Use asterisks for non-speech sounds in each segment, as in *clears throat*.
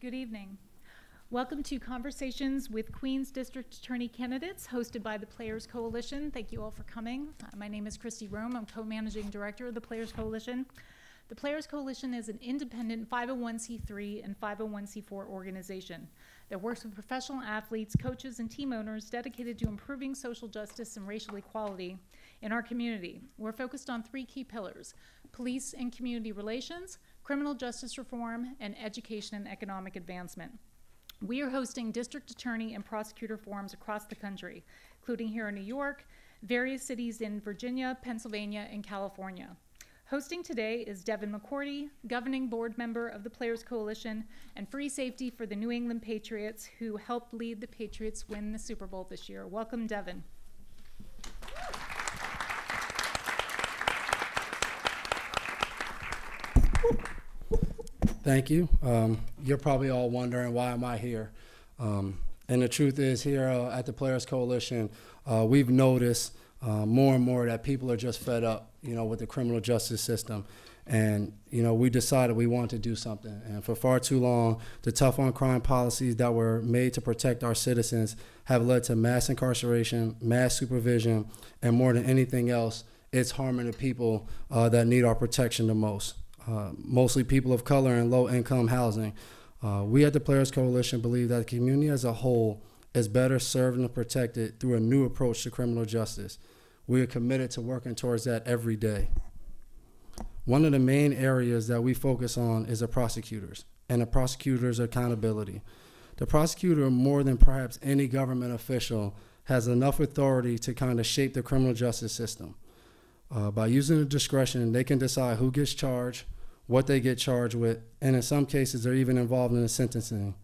Good evening. Welcome to Conversations with Queens District Attorney Candidates, hosted by the Players Coalition. Thank you all for coming. My name is Christy Rome. I'm co-managing director of the Players Coalition. The Players Coalition is an independent 501c3 and 501c4 organization that works with professional athletes, coaches, and team owners dedicated to improving social justice and racial equality in our community. We're focused on three key pillars police and community relations, criminal justice reform, and education and economic advancement. We are hosting district attorney and prosecutor forums across the country, including here in New York, various cities in Virginia, Pennsylvania, and California. Hosting today is Devin McCourty, governing board member of the Players Coalition and free safety for the New England Patriots, who helped lead the Patriots win the Super Bowl this year. Welcome, Devin. Thank you. Um, you're probably all wondering why am I here? Um, and the truth is, here uh, at the Players Coalition, uh, we've noticed uh, more and more that people are just fed up, you know, with the criminal justice system. And you know, we decided we wanted to do something. And for far too long, the tough on crime policies that were made to protect our citizens have led to mass incarceration, mass supervision, and more than anything else, it's harming the people uh, that need our protection the most. Uh, mostly people of color and low income housing. Uh, we at the Players Coalition believe that the community as a whole is better served and protected through a new approach to criminal justice. We are committed to working towards that every day. One of the main areas that we focus on is the prosecutors and the prosecutor's accountability. The prosecutor, more than perhaps any government official, has enough authority to kind of shape the criminal justice system. Uh, by using the discretion, they can decide who gets charged, what they get charged with, and in some cases, they're even involved in the sentencing.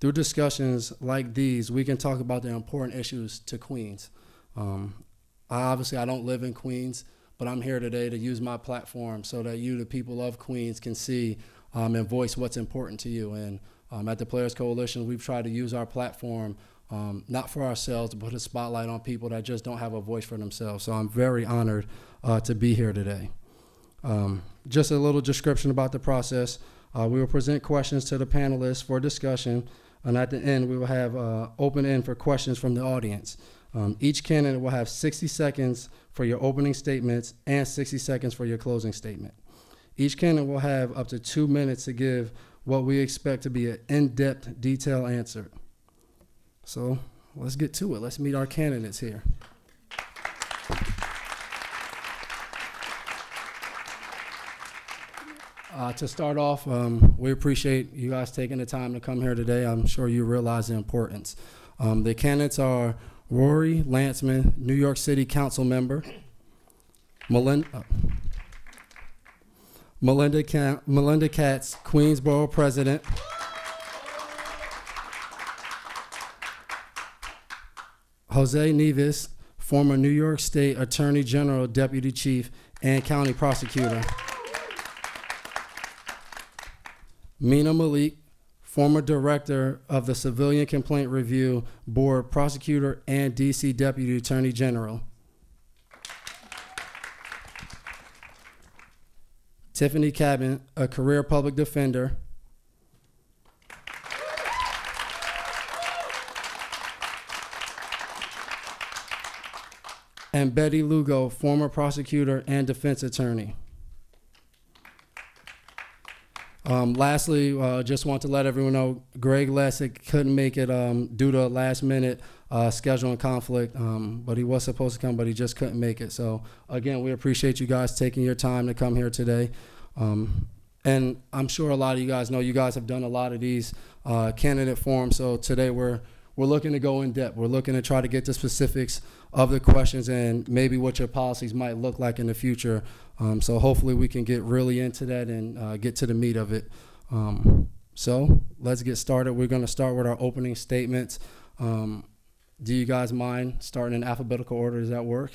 Through discussions like these, we can talk about the important issues to Queens. Um, I, obviously, I don't live in Queens, but I'm here today to use my platform so that you, the people of Queens, can see um, and voice what's important to you. And um, at the Players Coalition, we've tried to use our platform um, not for ourselves, to put a spotlight on people that just don't have a voice for themselves. So I'm very honored uh, to be here today. Um, just a little description about the process. Uh, we will present questions to the panelists for discussion, and at the end, we will have uh, open end for questions from the audience. Um, each candidate will have 60 seconds for your opening statements and 60 seconds for your closing statement. Each candidate will have up to two minutes to give what we expect to be an in-depth, detailed answer. So let's get to it. Let's meet our candidates here. Uh, to start off, um, we appreciate you guys taking the time to come here today. I'm sure you realize the importance. Um, the candidates are Rory Lancman, New York City Council member, Melinda, uh, Melinda, Melinda Katz, Queensboro President. Jose Nieves, former New York State Attorney General, Deputy Chief, and County Prosecutor. Mina Malik, former director of the Civilian Complaint Review Board, prosecutor, and DC Deputy Attorney General. Tiffany Cabán, a career public defender. And Betty Lugo, former prosecutor and defense attorney. Um, lastly, uh, just want to let everyone know Greg Lasak couldn't make it um, due to last minute uh, scheduling conflict, um, but he was supposed to come, but he just couldn't make it. So, again, we appreciate you guys taking your time to come here today. Um, and I'm sure a lot of you guys know you guys have done a lot of these uh, candidate forums. So, today we're we're looking to go in depth. We're looking to try to get the specifics of the questions and maybe what your policies might look like in the future. Um, so hopefully we can get really into that and uh, get to the meat of it. Um, so let's get started. We're going to start with our opening statements. Um, do you guys mind starting in alphabetical order? Does that work?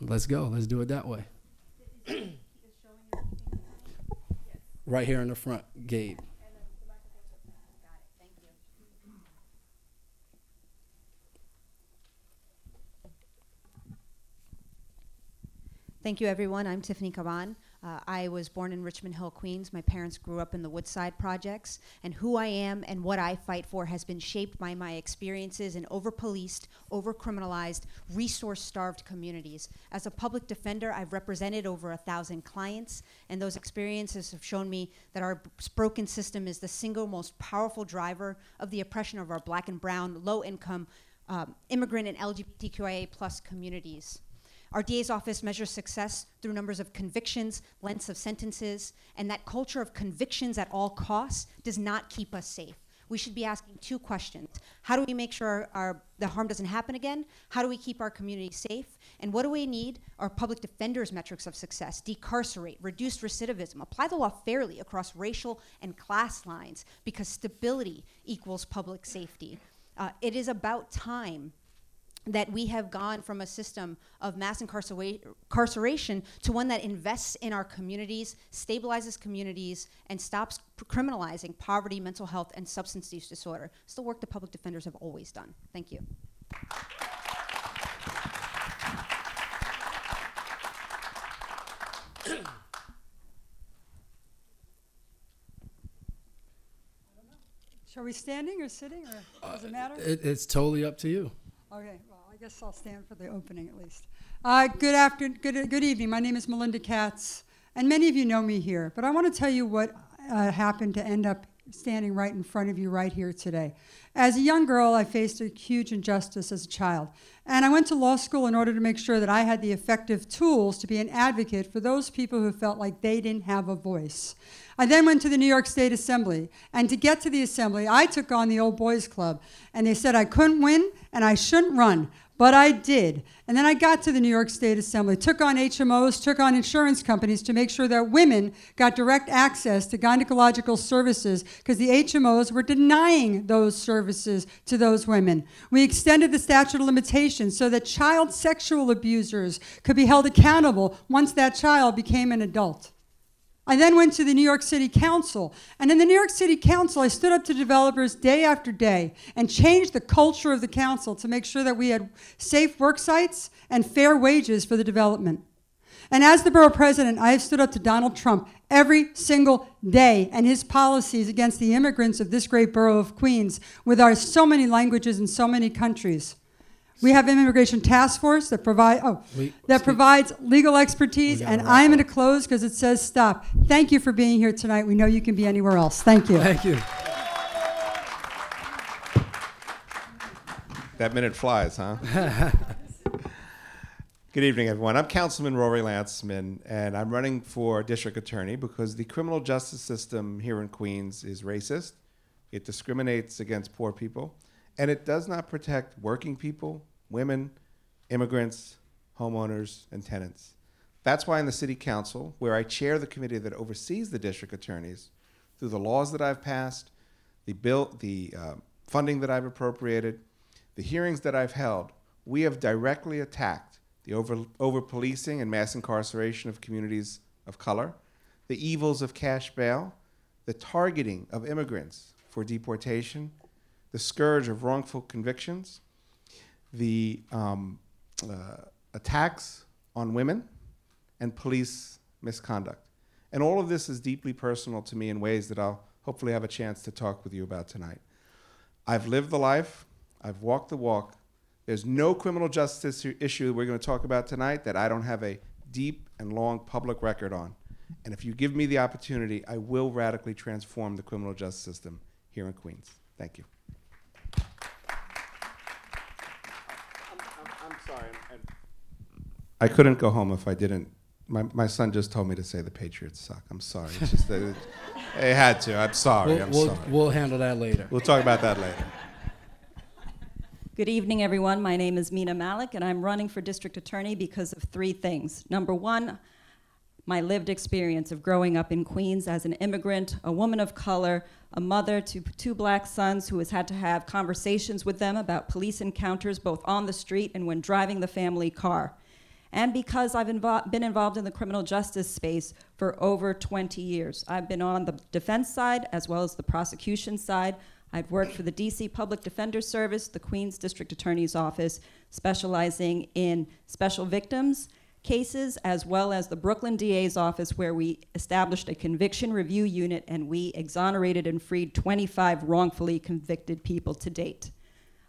Let's go. Let's do it that way. *clears throat* right here in the front, Gabe. Thank you, everyone. I'm Tiffany Caban. Uh, I was born in Richmond Hill, Queens. My parents grew up in the Woodside Projects, and who I am and what I fight for has been shaped by my experiences in over policed, over criminalized, resource starved communities. As a public defender, I've represented over a thousand clients, and those experiences have shown me that our broken system is the single most powerful driver of the oppression of our black and brown, low income, um, immigrant, and LGBTQIA plus communities. Our DA's office measures success through numbers of convictions, lengths of sentences, and that culture of convictions at all costs does not keep us safe. We should be asking two questions. How do we make sure our, our, the harm doesn't happen again? How do we keep our community safe? And what do we need? Our public defenders' metrics of success decarcerate, reduce recidivism, apply the law fairly across racial and class lines because stability equals public safety. Uh, it is about time that we have gone from a system of mass incarcera- incarceration to one that invests in our communities, stabilizes communities, and stops criminalizing poverty, mental health, and substance use disorder. It's the work the public defenders have always done. Thank you. Shall we standing or sitting, or does it uh, matter? It, it's totally up to you. Okay, well, I guess I'll stand for the opening at least. Uh, good after, good, good evening. My name is Melinda Katz, and many of you know me here, but I want to tell you what uh, happened to end up standing right in front of you right here today. As a young girl, I faced a huge injustice as a child, and I went to law school in order to make sure that I had the effective tools to be an advocate for those people who felt like they didn't have a voice. I then went to the New York State Assembly, and to get to the Assembly, I took on the Old Boys Club, and they said I couldn't win and I shouldn't run, but I did. And then I got to the New York State Assembly, took on HMOs, took on insurance companies to make sure that women got direct access to gynecological services because the HMOs were denying those services to those women. We extended the statute of limitations so that child sexual abusers could be held accountable once that child became an adult. I then went to the New York City Council. And in the New York City Council, I stood up to developers day after day and changed the culture of the council to make sure that we had safe work sites and fair wages for the development. And as the borough president, I have stood up to Donald Trump every single day and his policies against the immigrants of this great borough of Queens with our so many languages and so many countries. We have an immigration task force that provide oh We- that provides legal expertise, and wrap I'm going to close because it says stop. Thank you for being here tonight. We know you can be anywhere else. Thank you. Thank you. That minute flies, huh? *laughs* Good evening, everyone. I'm Councilman Rory Lancman, and I'm running for district attorney because the criminal justice system here in Queens is racist. It discriminates against poor people, and it does not protect working people, women, immigrants, homeowners, and tenants. That's why in the City Council, where I chair the committee that oversees the district attorneys, through the laws that I've passed, the bill, the uh, funding that I've appropriated, the hearings that I've held, we have directly attacked the over, over policing and mass incarceration of communities of color, the evils of cash bail, the targeting of immigrants for deportation, the scourge of wrongful convictions, the um, uh, attacks on women, and police misconduct. And all of this is deeply personal to me in ways that I'll hopefully have a chance to talk with you about tonight. I've lived the life, I've walked the walk. There's no criminal justice issue we're going to talk about tonight that I don't have a deep and long public record on. And if you give me the opportunity, I will radically transform the criminal justice system here in Queens. Thank you. I'm, sorry. I couldn't go home if I didn't. My, my son just told me to say the Patriots suck. I'm sorry. It's just that it, I had to. I'm sorry. We'll, I'm we'll, sorry. we'll handle that later. We'll talk about that later. Good evening, everyone. My name is Mina Malik, and I'm running for district attorney because of three things. Number one, my lived experience of growing up in Queens as an immigrant, a woman of color, a mother to two black sons who has had to have conversations with them about police encounters both on the street and when driving the family car. And because I've invo- been involved in the criminal justice space for over 20 years. I've been on the defense side as well as the prosecution side. I've worked for the DC Public Defender Service, the Queens District Attorney's Office, specializing in special victims cases, as well as the Brooklyn DA's office, where we established a conviction review unit and we exonerated and freed 25 wrongfully convicted people to date.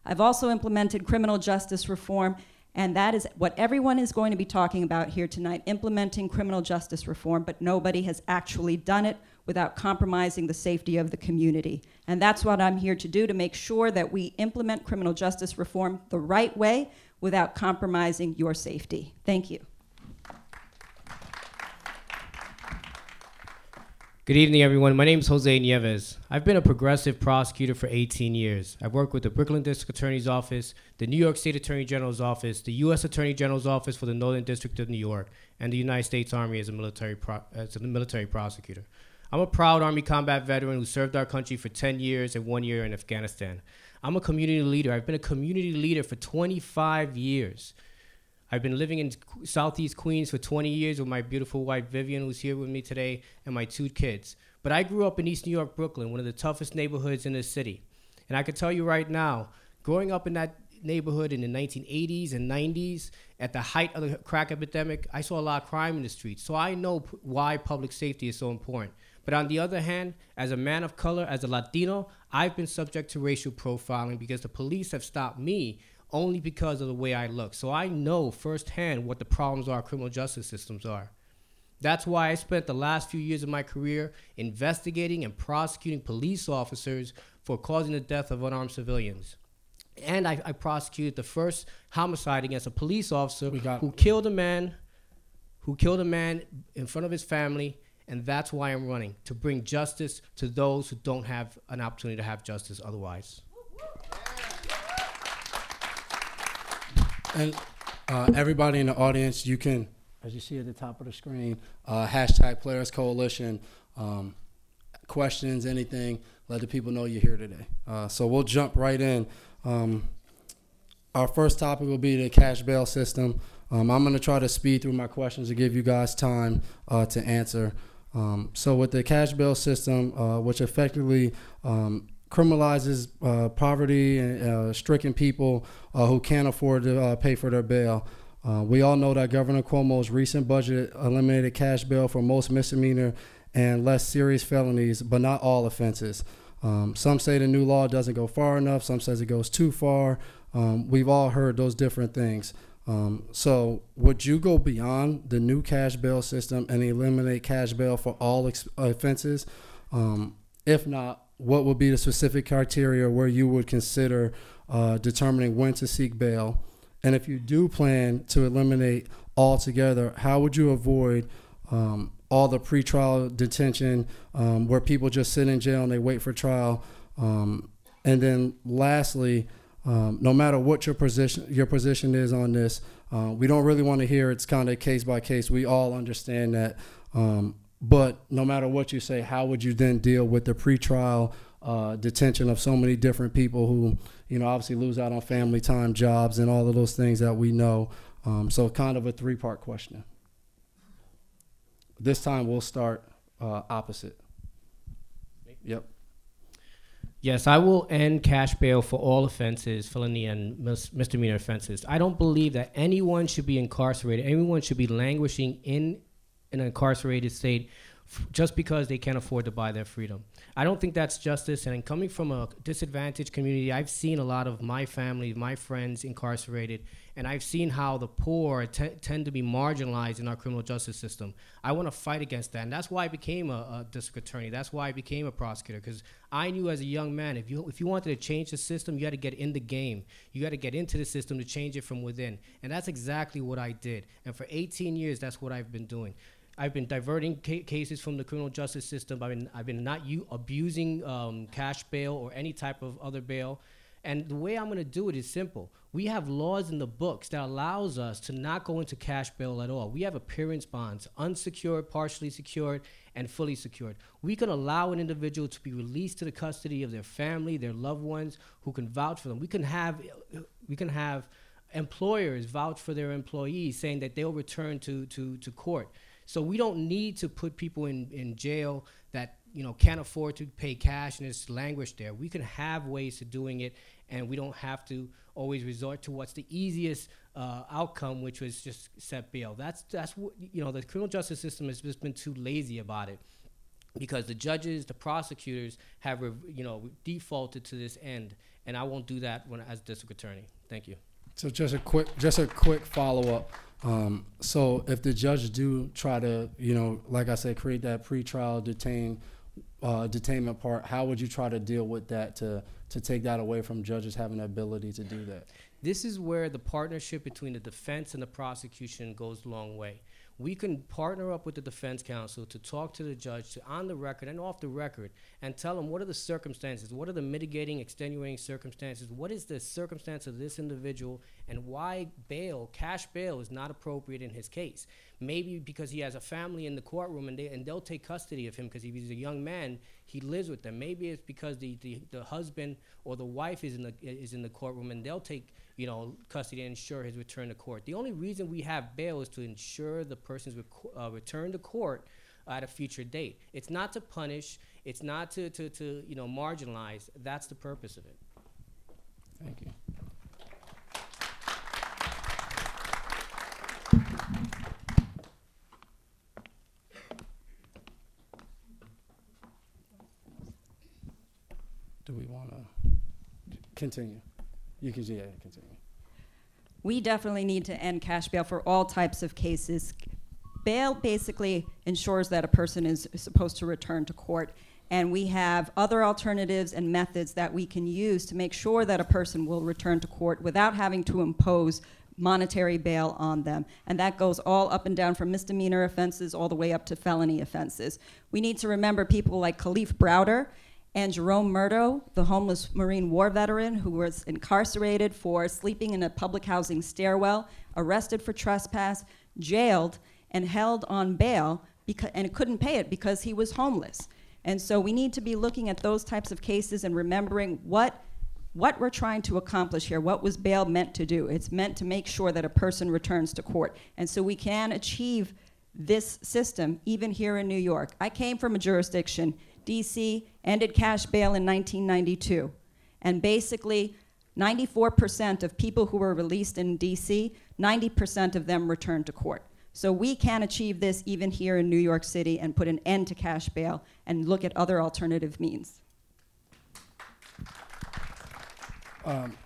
I've also implemented criminal justice reform, and that is what everyone is going to be talking about here tonight implementing criminal justice reform, but nobody has actually done it without compromising the safety of the community. And that's what I'm here to do to make sure that we implement criminal justice reform the right way without compromising your safety. Thank you. Good evening, everyone. My name is Jose Nieves. I've been a progressive prosecutor for 18 years. I've worked with the Brooklyn District Attorney's Office, the New York State Attorney General's Office, the U.S. Attorney General's Office for the Northern District of New York, and the United States Army as a military, pro- as a military prosecutor. I'm a proud Army combat veteran who served our country for 10 years and one year in Afghanistan. I'm a community leader. I've been a community leader for 25 years. I've been living in Southeast Queens for 20 years with my beautiful wife Vivian, who's here with me today, and my two kids. But I grew up in East New York, Brooklyn, one of the toughest neighborhoods in the city. And I can tell you right now, growing up in that neighborhood in the 1980s and 90s, at the height of the crack epidemic, I saw a lot of crime in the streets. So I know p- why public safety is so important. But on the other hand, as a man of color, as a Latino, I've been subject to racial profiling because the police have stopped me only because of the way I look. So I know firsthand what the problems our criminal justice systems are. That's why I spent the last few years of my career investigating and prosecuting police officers for causing the death of unarmed civilians. And I, I prosecuted the first homicide against a police officer who killed a man, who killed a man in front of his family, and that's why I'm running to bring justice to those who don't have an opportunity to have justice otherwise. And uh, everybody in the audience, you can, as you see at the top of the screen, uh, hashtag Players Coalition, um, questions, anything, let the people know you're here today. Uh, so we'll jump right in. Um, our first topic will be the cash bail system. Um, I'm going to try to speed through my questions to give you guys time uh, to answer. Um, so, with the cash bail system, uh, which effectively um, criminalizes uh, poverty and uh, stricken people uh, who can't afford to uh, pay for their bail. Uh, we all know that Governor Cuomo's recent budget eliminated cash bail for most misdemeanor and less serious felonies, but not all offenses. Um, some say the new law doesn't go far enough. Some says it goes too far. Um, we've all heard those different things. Um, so, would you go beyond the new cash bail system and eliminate cash bail for all ex- offenses? Um, if not, what would be the specific criteria where you would consider uh, determining when to seek bail? And if you do plan to eliminate altogether, how would you avoid um, all the pretrial detention um, where people just sit in jail and they wait for trial? Um, and then, lastly, um, no matter what your position your position is on this, uh, we don't really want to hear it's kind of case by case. We all understand that. But no matter what you say, how would you then deal with the pretrial uh, detention of so many different people who, you know, obviously lose out on family time, jobs, and all of those things that we know? Um, so, kind of a three part question. This time we'll start uh, opposite. Yep. Yes, I will end cash bail for all offenses, felony and mis- misdemeanor offenses. I don't believe that anyone should be incarcerated. Anyone should be languishing in an incarcerated state f- just because they can't afford to buy their freedom. I don't think that's justice. And coming from a disadvantaged community, I've seen a lot of my family, my friends incarcerated, and I've seen how the poor t- tend to be marginalized in our criminal justice system. I want to fight against that, and that's why I became a, a district attorney. That's why I became a prosecutor because I knew as a young man, if you if you wanted to change the system, you had to get in the game. You had to get into the system to change it from within, and that's exactly what I did. And for 18 years, that's what I've been doing. I've been diverting ca- cases from the criminal justice system. I've been I've been not u- abusing um, cash bail or any type of other bail. And the way I'm going to do it is simple. We have laws in the books that allows us to not go into cash bail at all. We have appearance bonds, unsecured, partially secured, and fully secured. We can allow an individual to be released to the custody of their family, their loved ones, who can vouch for them. We can have, we can have employers vouch for their employees, saying that they'll return to to to court. So we don't need to put people in, in jail that you know can't afford to pay cash and it's languished there. We can have ways to doing it, and we don't have to always resort to what's the easiest uh, outcome, which was just set bail. That's that's what you know. The criminal justice system has just been too lazy about it because the judges, the prosecutors have you know defaulted to this end, and I won't do that when as district attorney. Thank you. So just a quick, just a quick follow up. Um, so if the judge do try to, you know, like I said, create that pretrial detain, uh, detainment part, how would you try to deal with that to to take that away from judges having the ability to do that? This is where the partnership between the defense and the prosecution goes a long way we can partner up with the defense counsel to talk to the judge to on the record and off the record and tell them what are the circumstances what are the mitigating extenuating circumstances what is the circumstance of this individual and why bail cash bail is not appropriate in his case. Maybe because he has a family in the courtroom and, they, and they'll take custody of him because he's a young man he lives with them. Maybe it's because the, the, the husband or the wife is in the is in the courtroom and they'll take you know, custody and ensure his return to court. The only reason we have bail is to ensure the person's uh, return to court at a future date. It's not to punish. It's not to, to, to you know marginalize. That's the purpose of it. Thank you. Do we want to continue? You can, yeah. We definitely need to end cash bail for all types of cases. Bail basically ensures that a person is supposed to return to court, and we have other alternatives and methods that we can use to make sure that a person will return to court without having to impose monetary bail on them. And that goes all up and down from misdemeanor offenses all the way up to felony offenses. We need to remember people like Kalief Browder and Jerome Murdough, the homeless Marine War veteran who was incarcerated for sleeping in a public housing stairwell, arrested for trespass, jailed, and held on bail because, and couldn't pay it because he was homeless. And so we need to be looking at those types of cases and remembering what what we're trying to accomplish here, what was bail meant to do? It's meant to make sure that a person returns to court. And so we can achieve this system even here in New York. I came from a jurisdiction D.C. ended cash bail in 1992. And basically, 94% of people who were released in D.C., 90% of them returned to court. So we can achieve this even here in New York City and put an end to cash bail and look at other alternative means. Um,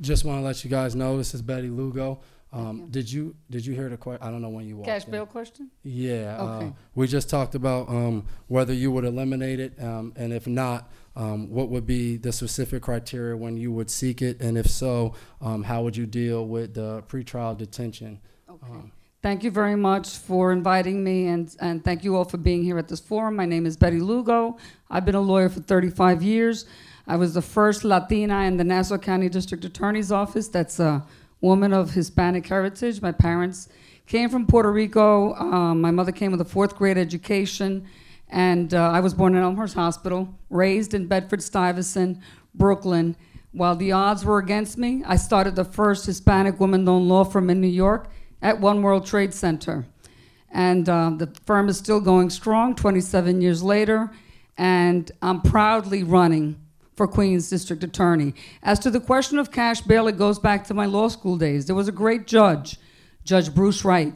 just want to let you guys know this is Betty Lugo. Um, did you did you hear the question? I don't know when you walked Cash bail question? Yeah. Okay. Uh, we just talked about um, whether you would eliminate it, um, and if not, um, what would be the specific criteria when you would seek it, and if so, um, how would you deal with the pretrial detention? Okay. Um, Thank you very much for inviting me, and, and thank you all for being here at this forum. My name is Betty Lugo. I've been a lawyer for 35 years. I was the first Latina in the Nassau County District Attorney's Office. That's a woman of Hispanic heritage. My parents came from Puerto Rico. Um, my mother came with a fourth grade education, and uh, I was born in Elmhurst Hospital, raised in Bedford Stuyvesant, Brooklyn. While the odds were against me, I started the first Hispanic woman owned law firm in New York at One World Trade Center. And uh, the firm is still going strong 27 years later, and I'm proudly running for Queens District Attorney. As to the question of cash bail, it goes back to my law school days. There was a great judge, Judge Bruce Wright.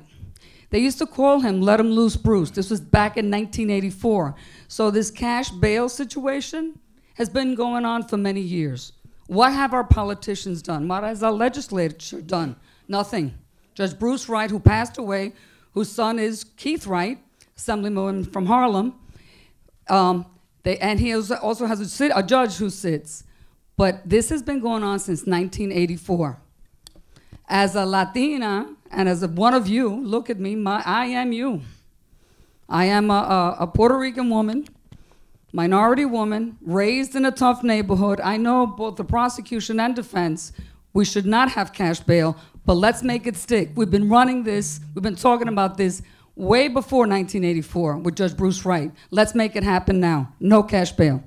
They used to call him Let Him Loose Bruce. This was back in 1984. So this cash bail situation has been going on for many years. What have our politicians done? What has our legislature done? Nothing. Judge Bruce Wright, who passed away, whose son is Keith Wright, assemblyman from Harlem, um, they, and he also has a, sit, a judge who sits. But this has been going on since 1984. As a Latina and as one of you, look at me, my, I am you. I am a, a, a Puerto Rican woman, minority woman, raised in a tough neighborhood. I know both the prosecution and defense, we should not have cash bail, but let's make it stick. We've been running this, we've been talking about this way before 1984 with Judge Bruce Wright. Let's make it happen now. No cash bail.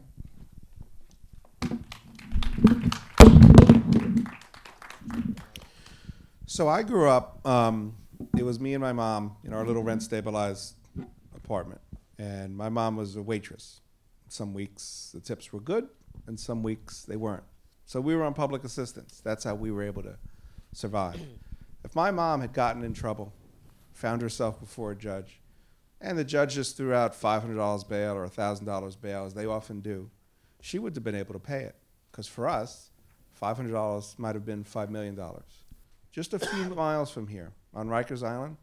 So I grew up. Um, it was me and my mom in our little rent stabilized apartment, and my mom was a waitress, Some weeks the tips were good, and some weeks they weren't. So we were on public assistance. That's how we were able to survive. If my mom had gotten in trouble, found herself before a judge, and the judge just threw out $500 bail or $1,000 bail, as they often do, she would have been able to pay it. Because for us, $500 might have been $5 million. Just a few *coughs* miles from here, on Rikers Island,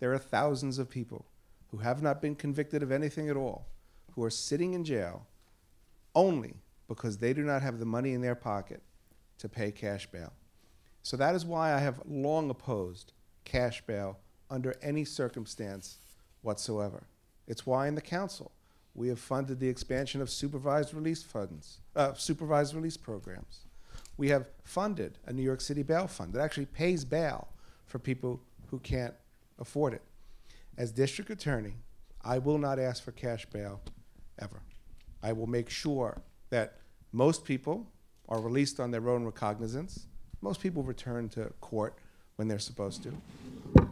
there are thousands of people who have not been convicted of anything at all, who are sitting in jail only because they do not have the money in their pocket to pay cash bail. So that is why I have long opposed cash bail under any circumstance whatsoever. It's why in the council we have funded the expansion of supervised release funds, uh, supervised release programs. We have funded a New York City bail fund that actually pays bail for people who can't afford it. As district attorney, I will not ask for cash bail ever. I will make sure that most people are released on their own recognizance. Most people return to court when they're supposed to.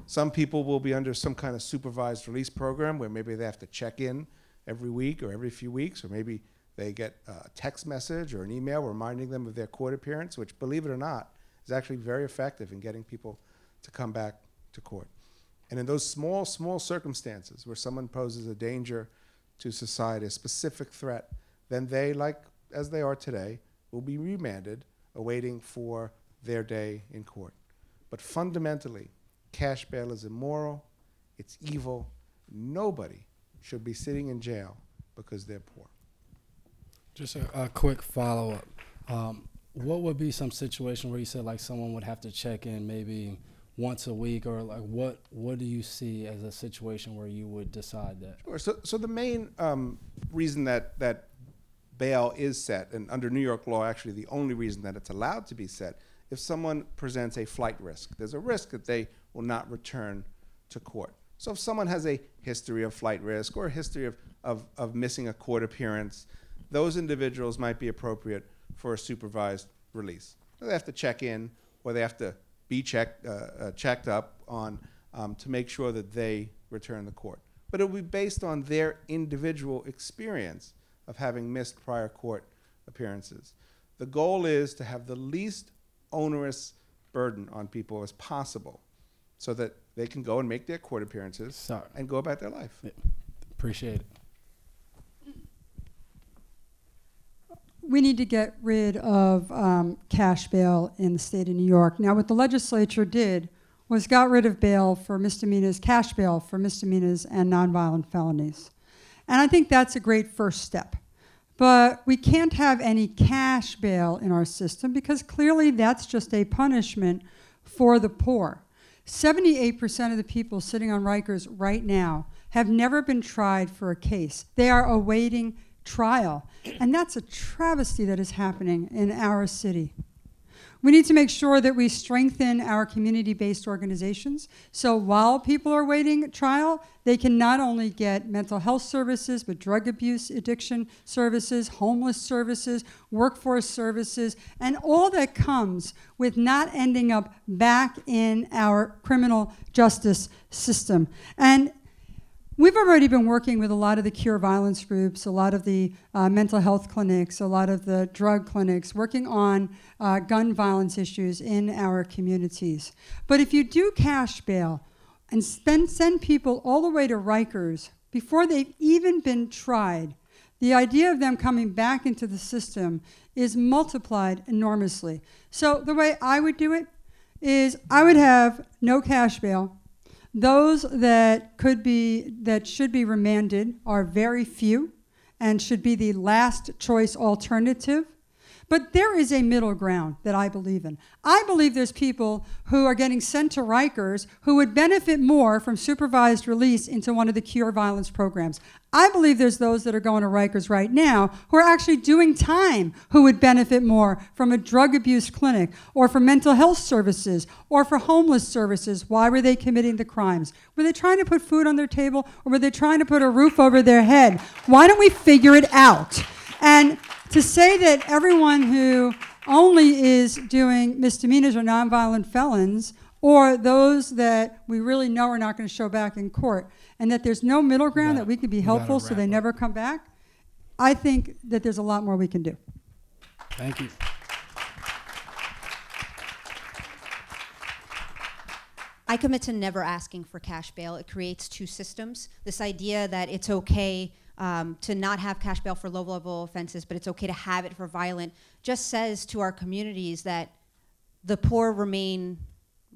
Some people will be under some kind of supervised release program where maybe they have to check in every week or every few weeks, or maybe they get a text message or an email reminding them of their court appearance, which, believe it or not, is actually very effective in getting people to come back to court. And in those small, small circumstances where someone poses a danger to society, a specific threat, then they, like as they are today, will be remanded, awaiting for their day in court. But fundamentally, cash bail is immoral, it's evil. Nobody should be sitting in jail because they're poor. Just a, a quick follow up. Um, what would be some situation where you said like someone would have to check in maybe once a week, or like what what do you see as a situation where you would decide that? Sure. So, so the main um, reason that that bail is set, and under New York law, actually the only reason that it's allowed to be set, if someone presents a flight risk, there's a risk that they will not return to court. So if someone has a history of flight risk or a history of, of, of missing a court appearance, those individuals might be appropriate for a supervised release. They have to check in or they have to be checked, uh, uh, checked up on um, to make sure that they return to court. But it will be based on their individual experience of having missed prior court appearances. The goal is to have the least onerous burden on people as possible so that they can go and make their court appearances Sorry. and go about their life. Appreciate it. we need to get rid of um, cash bail in the state of New York. Now, what the legislature did was got rid of bail for misdemeanors, cash bail for misdemeanors and nonviolent felonies. And I think that's a great first step. But we can't have any cash bail in our system because clearly that's just a punishment for the poor. 78% of the people sitting on Rikers right now have never been tried for a case. They are awaiting trial. And that's a travesty that is happening in our city. We need to make sure that we strengthen our community based organizations. So while people are waiting trial, they can not only get mental health services, but drug abuse addiction services, homeless services, workforce services, and all that comes with not ending up back in our criminal justice system. And We've already been working with a lot of the cure violence groups, a lot of the uh, mental health clinics, a lot of the drug clinics, working on uh, gun violence issues in our communities. But if you do cash bail and spend, send people all the way to Rikers before they've even been tried, the idea of them coming back into the system is multiplied enormously. So the way I would do it is I would have no cash bail those that could be that should be remanded are very few and should be the last choice alternative. But there is a middle ground that I believe in. I believe there's people who are getting sent to Rikers who would benefit more from supervised release into one of the cure violence programs. I believe there's those that are going to Rikers right now who are actually doing time who would benefit more from a drug abuse clinic or for mental health services or for homeless services. Why were they committing the crimes? Were they trying to put food on their table or were they trying to put a roof over their head? Why don't we figure it out? And to say that everyone who only is doing misdemeanors or nonviolent felons, or those that we really know are not going to show back in court, and that there's no middle ground gotta- that we can be helpful so they up. never come back, I think that there's a lot more we can do. Thank you. I commit to never asking for cash bail. It creates two systems. This idea that it's okay um, to not have cash bail for low level offenses, but it's okay to have it for violent, just says to our communities that the poor remain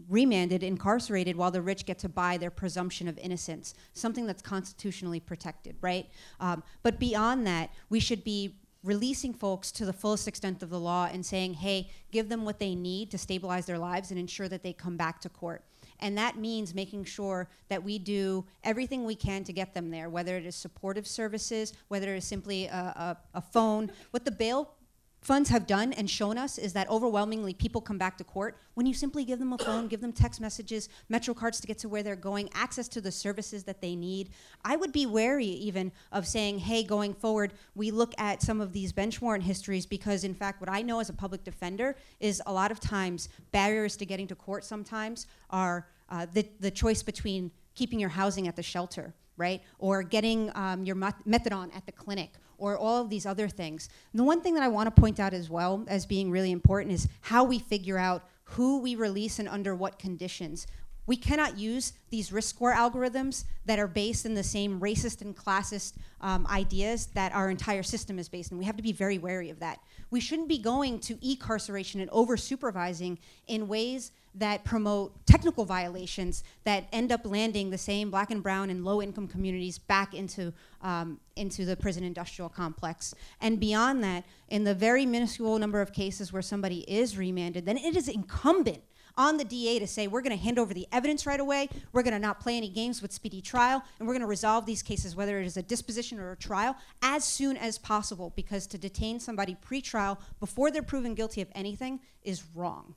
remanded, incarcerated, while the rich get to buy their presumption of innocence, something that's constitutionally protected, right? Um, but beyond that, we should be releasing folks to the fullest extent of the law and saying, hey, give them what they need to stabilize their lives and ensure that they come back to court. And that means making sure that we do everything we can to get them there, whether it is supportive services, whether it is simply a, a, a phone. What the bail funds have done and shown us is that overwhelmingly people come back to court when you simply give them a phone, give them text messages, metro cards to get to where they're going, access to the services that they need. I would be wary even of saying, hey, going forward, we look at some of these bench warrant histories because, in fact, what I know as a public defender is a lot of times barriers to getting to court sometimes are uh, the, the choice between keeping your housing at the shelter right? Or getting um, your methadone at the clinic, or all of these other things. And the one thing that I want to point out as well as being really important is how we figure out who we release and under what conditions. We cannot use these risk score algorithms that are based in the same racist and classist um, ideas that our entire system is based in. We have to be very wary of that. We shouldn't be going to e-carceration and over supervising in ways that promote technical violations that end up landing the same black and brown and low income communities back into, um, into the prison industrial complex. And beyond that, in the very minuscule number of cases where somebody is remanded, then it is incumbent on the DA to say, we're going to hand over the evidence right away, we're going to not play any games with speedy trial, and we're going to resolve these cases, whether it is a disposition or a trial, as soon as possible, because to detain somebody pre-trial before they're proven guilty of anything is wrong.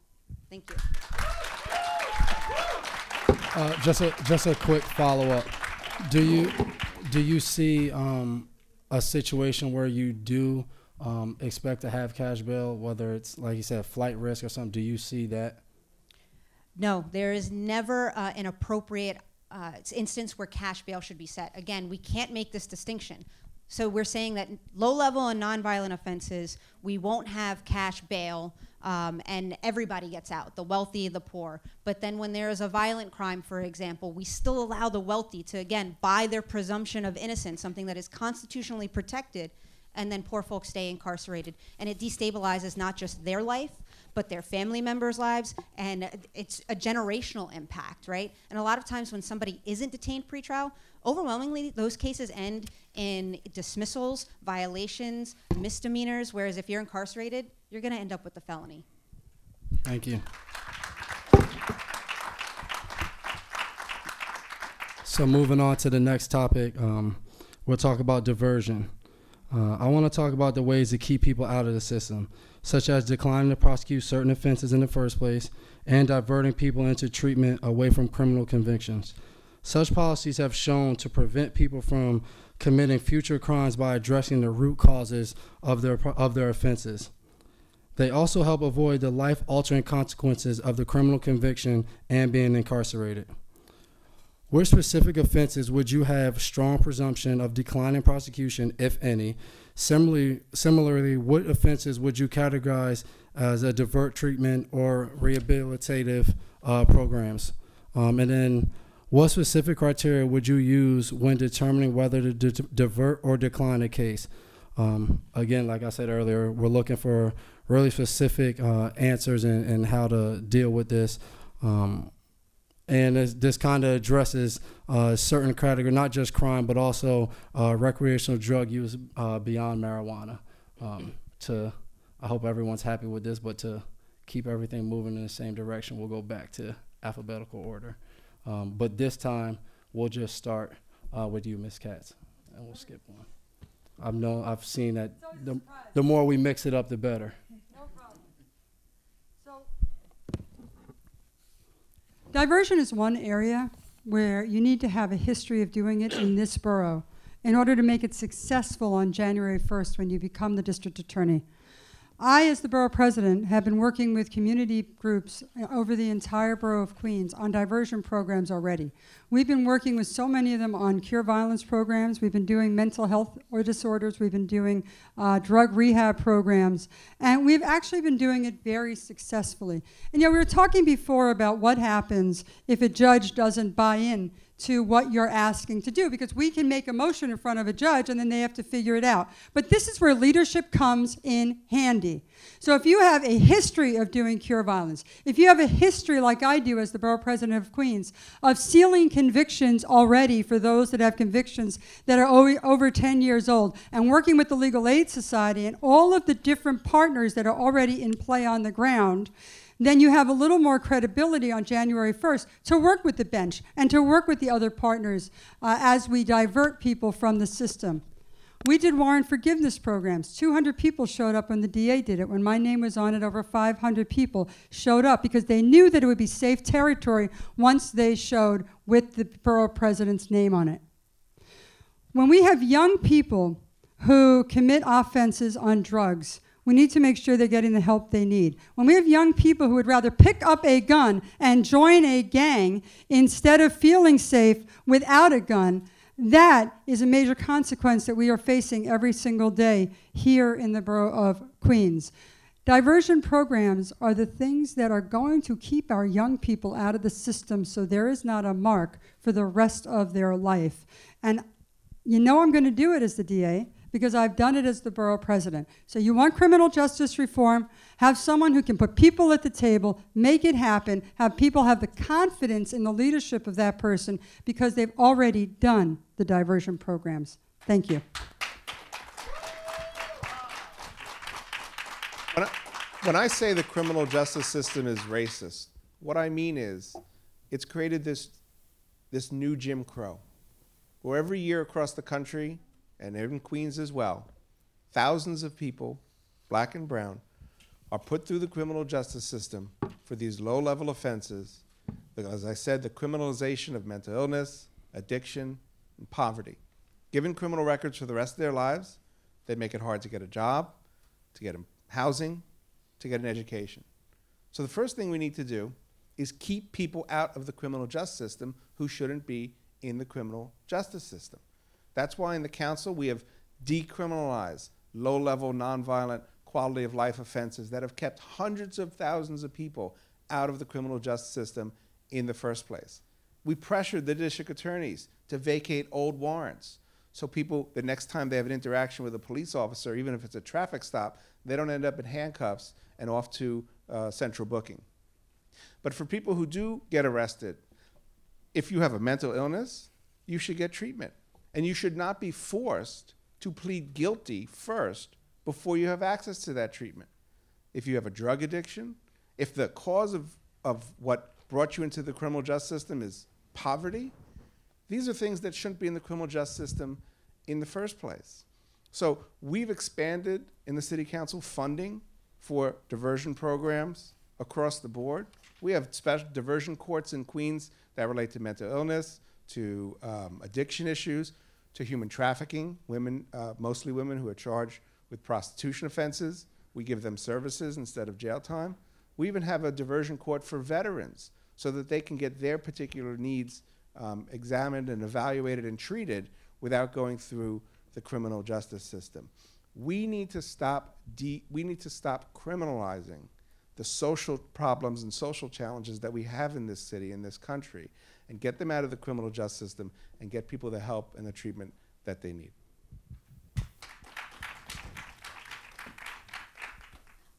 Thank you. Uh, just a just a quick follow up. Do you do you see um, a situation where you do um, expect to have cash bail, whether it's like you said, flight risk or something? Do you see that? No, there is never uh, an appropriate uh, instance where cash bail should be set. Again, we can't make this distinction. So we're saying that low level and nonviolent offenses, we won't have cash bail um, and everybody gets out, the wealthy, the poor. But then when there is a violent crime, for example, we still allow the wealthy to, again, buy their presumption of innocence, something that is constitutionally protected, and then poor folks stay incarcerated. And it destabilizes not just their life, but their family members' lives, and it's a generational impact, right? And a lot of times when somebody isn't detained pretrial, overwhelmingly those cases end in dismissals, violations, misdemeanors, whereas if you're incarcerated, you're going to end up with a felony. Thank you. So moving on to the next topic, um, we'll talk about diversion. Uh, I want to talk about the ways to keep people out of the system, such as declining to prosecute certain offenses in the first place and diverting people into treatment away from criminal convictions. Such policies have shown to prevent people from committing future crimes by addressing the root causes of their, of their offenses. They also help avoid the life altering consequences of the criminal conviction and being incarcerated. What specific offenses would you have strong presumption of declining prosecution, if any? Similarly, similarly, what offenses would you categorize as a divert treatment or rehabilitative uh, programs? Um, and then, what specific criteria would you use when determining whether to di divert or decline a case? Um, again, like I said earlier, we're looking for really specific uh, answers and, and how to deal with this. Um, and this, this kind of addresses uh, certain category, not just crime, but also uh, recreational drug use uh, beyond marijuana. Um, to, I hope everyone's happy with this, but to keep everything moving in the same direction, we'll go back to alphabetical order. Um, but this time, we'll just start uh, with you, Miss Katz, and we'll skip one. I've known, I've seen that the, the more we mix it up, the better. Diversion is one area where you need to have a history of doing it in this borough in order to make it successful on January 1st when you become the district attorney. I, as the borough president, have been working with community groups uh, over the entire borough of Queens on diversion programs already. We've been working with so many of them on cure violence programs. We've been doing mental health or disorders. We've been doing uh, drug rehab programs. And we've actually been doing it very successfully. And you know, we were talking before about what happens if a judge doesn't buy in to what you're asking to do because we can make a motion in front of a judge and then they have to figure it out. But this is where leadership comes in handy. So if you have a history of doing cure violence, if you have a history like I do as the borough president of Queens of sealing convictions already for those that have convictions that are over, over 10 years old and working with the Legal Aid Society and all of the different partners that are already in play on the ground, then you have a little more credibility on January 1st to work with the bench and to work with the other partners uh, as we divert people from the system. We did warrant forgiveness programs. 200 people showed up when the DA did it. When my name was on it, over 500 people showed up because they knew that it would be safe territory once they showed with the borough president's name on it. When we have young people who commit offenses on drugs, we need to make sure they're getting the help they need. When we have young people who would rather pick up a gun and join a gang instead of feeling safe without a gun, that is a major consequence that we are facing every single day here in the borough of Queens. Diversion programs are the things that are going to keep our young people out of the system so there is not a mark for the rest of their life. And you know I'm going to do it as the DA because I've done it as the borough president. So you want criminal justice reform, have someone who can put people at the table, make it happen, have people have the confidence in the leadership of that person because they've already done the diversion programs. Thank you. When I, when I say the criminal justice system is racist, what I mean is it's created this, this new Jim Crow, where every year across the country, and in Queens as well, thousands of people, black and brown, are put through the criminal justice system for these low level offenses. As I said, the criminalization of mental illness, addiction, and poverty. Given criminal records for the rest of their lives, they make it hard to get a job, to get housing, to get an education. So the first thing we need to do is keep people out of the criminal justice system who shouldn't be in the criminal justice system. That's why in the council we have decriminalized low level, nonviolent, quality of life offenses that have kept hundreds of thousands of people out of the criminal justice system in the first place. We pressured the district attorneys to vacate old warrants so people, the next time they have an interaction with a police officer, even if it's a traffic stop, they don't end up in handcuffs and off to uh, central booking. But for people who do get arrested, if you have a mental illness, you should get treatment. And you should not be forced to plead guilty first before you have access to that treatment. If you have a drug addiction, if the cause of, of what brought you into the criminal justice system is poverty, these are things that shouldn't be in the criminal justice system in the first place. So we've expanded in the city council funding for diversion programs across the board. We have special diversion courts in Queens that relate to mental illness, to um, addiction issues to human trafficking, women, uh, mostly women who are charged with prostitution offenses. We give them services instead of jail time. We even have a diversion court for veterans so that they can get their particular needs um, examined and evaluated and treated without going through the criminal justice system. We need to stop we need to stop criminalizing the social problems and social challenges that we have in this city, in this country, and get them out of the criminal justice system and get people the help and the treatment that they need.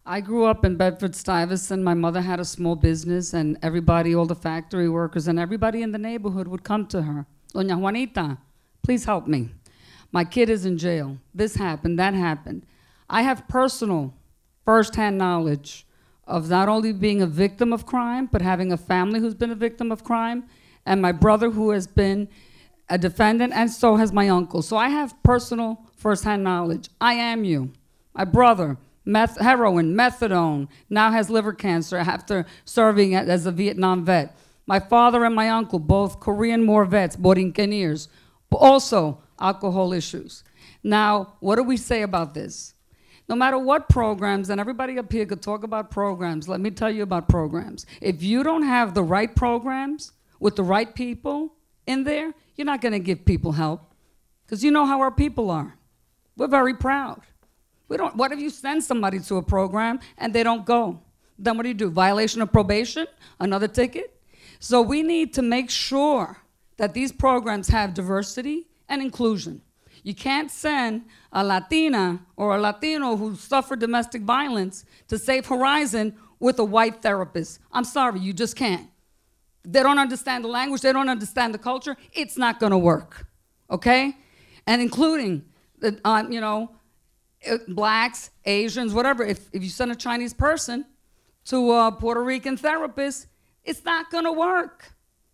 I grew up in Bedford Stuyvesant. My mother had a small business, and everybody, all the factory workers, and everybody in the neighborhood would come to her. Doña Juanita, please help me. My kid is in jail. This happened, that happened. I have personal, firsthand knowledge of not only being a victim of crime, but having a family who's been a victim of crime and my brother who has been a defendant, and so has my uncle. So I have personal firsthand knowledge. I am you. My brother, meth- heroin, methadone, now has liver cancer after serving as a Vietnam vet. My father and my uncle, both Korean War vets, Borinqueniers, but also alcohol issues. Now, what do we say about this? no matter what programs, and everybody up here could talk about programs. Let me tell you about programs. If you don't have the right programs with the right people in there, you're not going to give people help because you know how our people are. We're very proud. We don't. What if you send somebody to a program and they don't go? Then what do you do? Violation of probation? Another ticket? So we need to make sure that these programs have diversity and inclusion. You can't send a Latina or a Latino who suffered domestic violence to Safe Horizon with a white therapist. I'm sorry, you just can't. They don't understand the language, they don't understand the culture. It's not going to work, okay? And including, the, uh, you know, uh, blacks, Asians, whatever. If, if you send a Chinese person to a Puerto Rican therapist, it's not going to work.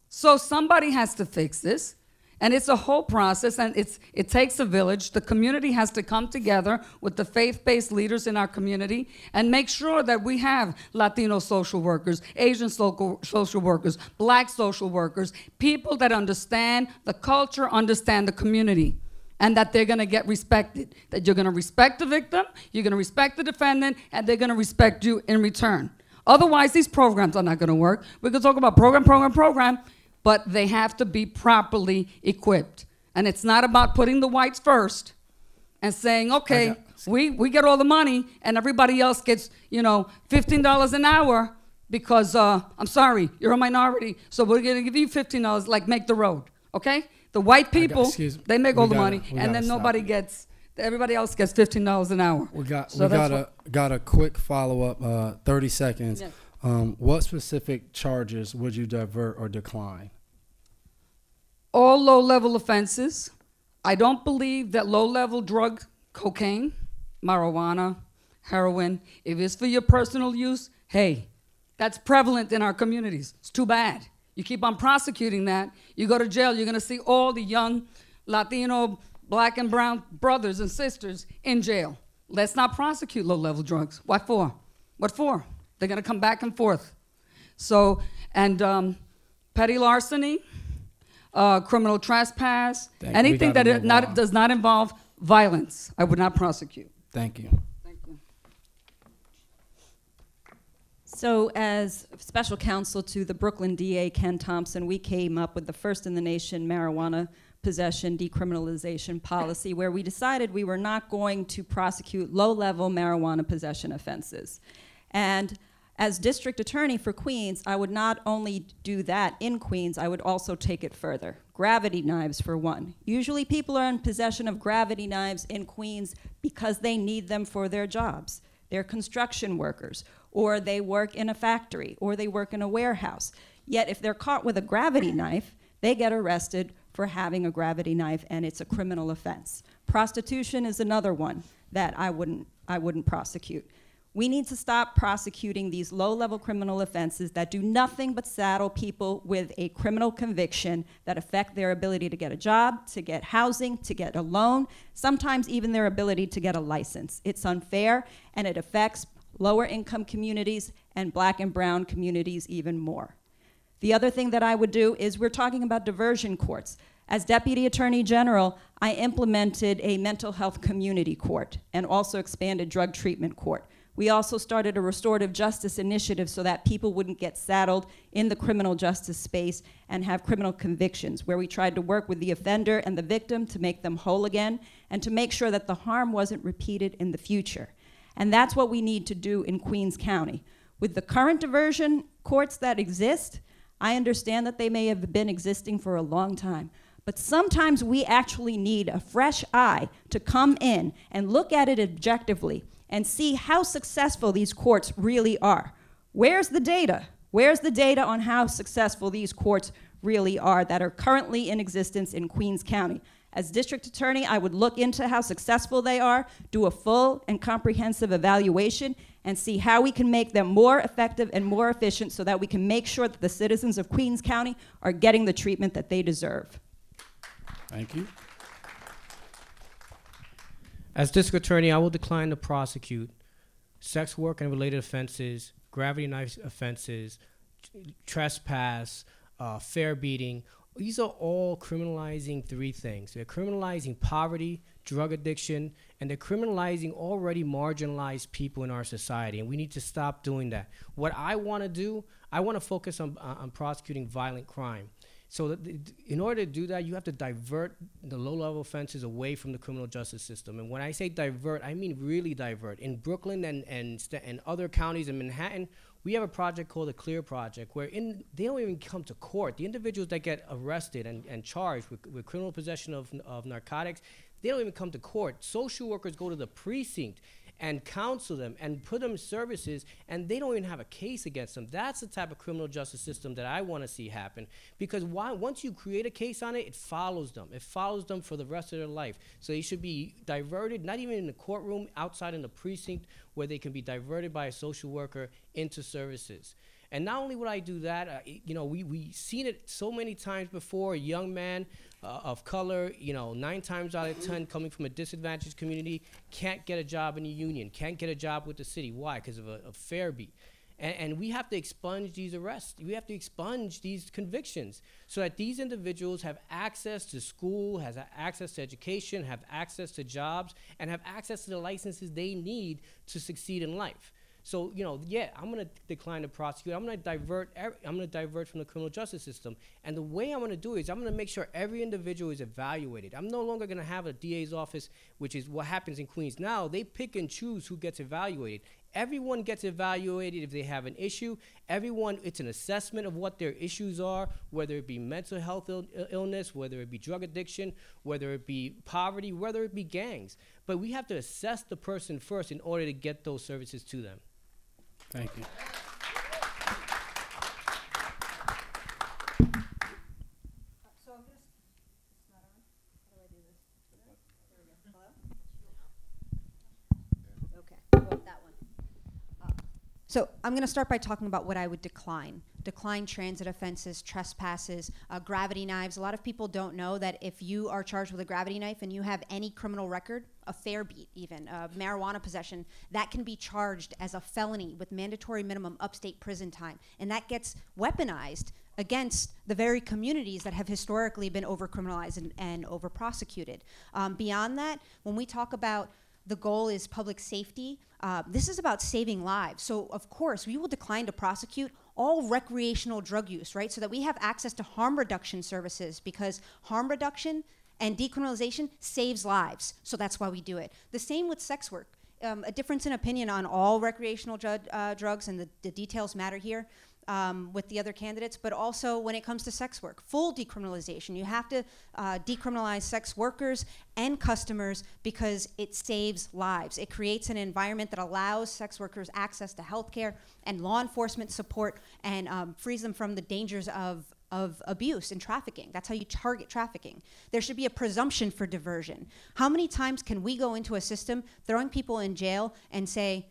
So somebody has to fix this. And it's a whole process, and it's, it takes a village. The community has to come together with the faith based leaders in our community and make sure that we have Latino social workers, Asian social, social workers, black social workers, people that understand the culture, understand the community, and that they're gonna get respected. That you're gonna respect the victim, you're gonna respect the defendant, and they're gonna respect you in return. Otherwise, these programs are not gonna work. We can talk about program, program, program but they have to be properly equipped. And it's not about putting the whites first and saying, okay, we, we get all the money and everybody else gets, you know, $15 an hour because, uh, I'm sorry, you're a minority, so we're gonna give you $15, like make the road, okay? The white people, excuse they make all the gotta- money and then nobody it. gets, everybody else gets $15 an hour. We got So we got a got a quick follow up, uh, thirty seconds. Yes. Um, what specific charges would you divert or decline? all low level offenses. I don't believe that low level drug, cocaine, marijuana, heroin, if it's for your personal use, hey, that's prevalent in our communities. It's too bad. You keep on prosecuting that, you go to jail, you're gonna see all the young Latino, black, and brown brothers and sisters in jail. Let's not prosecute low level drugs. What for? What for? They're gonna come back and forth. So, and um, petty larceny, uh, criminal trespass, Thank- anything that it not, does not involve violence, I would not prosecute. Thank you. Thank you. So, as special counsel to the Brooklyn DA Ken Thompson, we came up with the first in the nation marijuana possession decriminalization policy where we decided we were not going to prosecute low level marijuana possession offenses. And as district attorney for Queens, I would not only do that in Queens, I would also take it further. Gravity knives, for one. Usually, people are in possession of gravity knives in Queens because they need them for their jobs. They're construction workers, or they work in a factory, or they work in a warehouse. Yet, if they're caught with a gravity knife, they get arrested for having a gravity knife, and it's a criminal offense. Prostitution is another one that I wouldn't, I wouldn't prosecute. We need to stop prosecuting these low level criminal offenses that do nothing but saddle people with a criminal conviction that affect their ability to get a job, to get housing, to get a loan, sometimes even their ability to get a license. It's unfair and it affects lower income communities and black and brown communities even more. The other thing that I would do is we're talking about diversion courts. As Deputy Attorney General, I implemented a mental health community court and also expanded drug treatment court. We also started a restorative justice initiative so that people wouldn't get saddled in the criminal justice space and have criminal convictions, where we tried to work with the offender and the victim to make them whole again and to make sure that the harm wasn't repeated in the future. And that's what we need to do in Queens County. With the current diversion courts that exist, I understand that they may have been existing for a long time. But sometimes we actually need a fresh eye to come in and look at it objectively and see how successful these courts really are. Where's the data? Where's the data on how successful these courts really are that are currently in existence in Queens County? As district attorney, I would look into how successful they are, do a full and comprehensive evaluation, and see how we can make them more effective and more efficient so that we can make sure that the citizens of Queens County are getting the treatment that they deserve. Thank you. As district attorney, I will decline to prosecute sex work and related offenses, gravity knife offenses, trespass, uh, fare beating, these are all criminalizing three things. They're criminalizing poverty, drug addiction, and they're criminalizing already marginalized people in our society. And we need to stop doing that. What I want to do, I want to focus on, uh, on prosecuting violent crime. So, in order to do that, you have to divert the low-level offenses away from the criminal justice system. And when I say divert, I mean really divert. In Brooklyn and and, and other counties in Manhattan, we have a project called the Clear Project, where in, they don't even come to court. The individuals that get arrested and, and charged with, with criminal possession of, of narcotics, they don't even come to court. Social workers go to the precinct and counsel them and put them in services, and they don't even have a case against them. That's the type of criminal justice system that I want to see happen. Because why, once you create a case on it, it follows them. It follows them for the rest of their life. So they should be diverted, not even in the courtroom, outside in the precinct, where they can be diverted by a social worker into services. And not only would I do that, uh, you know, we we seen it so many times before. A young man uh, of color, you know, nine times out of ten, coming from a disadvantaged community, can't get a job in a union, can't get a job with the city. Why? Because of a, a fare beat. And, and we have to expunge these arrests. We have to expunge these convictions so that these individuals have access to school, has access to education, have access to jobs, and have access to the licenses they need to succeed in life. So you know, yeah, I'm going to decline to prosecute. I'm going to divert. ev- I'm to divert from the criminal justice system. And the way I'm going to do it is I'm going to make sure every individual is evaluated. I'm no longer going to have a DA's office, which is what happens in Queens now. They pick and choose who gets evaluated. Everyone gets evaluated if they have an issue. Everyone, it's an assessment of what their issues are, whether it be mental health Ill- illness, whether it be drug addiction, whether it be poverty, whether it be gangs. But we have to assess the person first in order to get those services to them. Thank you. So I'm just, it's not on? How do I do this? There we go. Hello? Okay, well, that one. Uh, So I'm going to start by talking about what I would decline. Decline transit offenses, trespasses, uh, gravity knives. A lot of people don't know that if you are charged with a gravity knife and you have any criminal record, a fare beat even, uh, marijuana possession, that can be charged as a felony with mandatory minimum upstate prison time. And that gets weaponized against the very communities that have historically been over-criminalized and, and over-prosecuted. Um, beyond that, when we talk about the goal is public safety. Uh, this is about saving lives. So, of course, we will decline to prosecute all recreational drug use, right? So that we have access to harm reduction services because harm reduction and decriminalization saves lives. So that's why we do it. The same with sex work. Um, a difference in opinion on all recreational drug, uh, drugs, and the, the details matter here um, with the other candidates, but also when it comes to sex work, full decriminalization. You have to uh, decriminalize sex workers and customers because it saves lives. It creates an environment that allows sex workers access to health care and law enforcement support and um, frees them from the dangers of of abuse and trafficking. That's how you target trafficking. There should be a presumption for diversion. How many times can we go into a system throwing people in jail and say,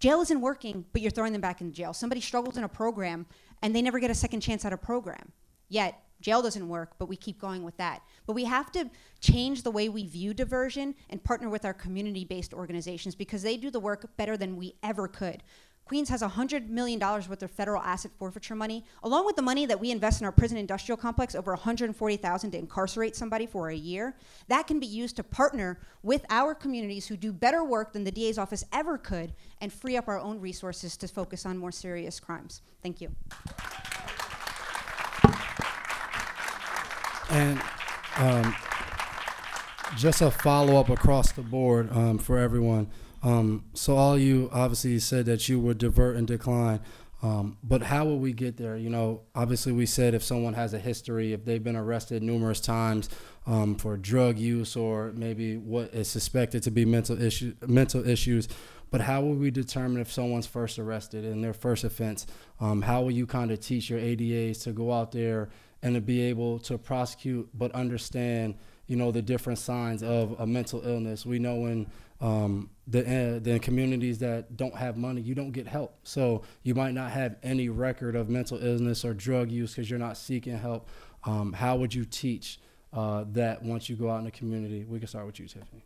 jail isn't working, but you're throwing them back in jail? Somebody struggles in a program and they never get a second chance at a program. Yet, jail doesn't work, but we keep going with that. But we have to change the way we view diversion and partner with our community based organizations because they do the work better than we ever could. Queens has $100 million worth of federal asset forfeiture money, along with the money that we invest in our prison industrial complex, over 140,000 to incarcerate somebody for a year. That can be used to partner with our communities who do better work than the DA's office ever could and free up our own resources to focus on more serious crimes. Thank you. And um, just a follow up across the board um, for everyone. Um, so all you obviously said that you would divert and decline. Um, but how will we get there? You know, obviously we said if someone has a history, if they've been arrested numerous times um, for drug use or maybe what is suspected to be mental issue, mental issues. But how will we determine if someone's first arrested in their first offense? Um, how will you kind of teach your ADAs to go out there and to be able to prosecute, but understand, you know, the different signs of a mental illness? We know in um, the uh, the communities that don't have money, you don't get help. So you might not have any record of mental illness or drug use because you're not seeking help. Um, how would you teach uh, that once you go out in the community? We can start with you, Tiffany.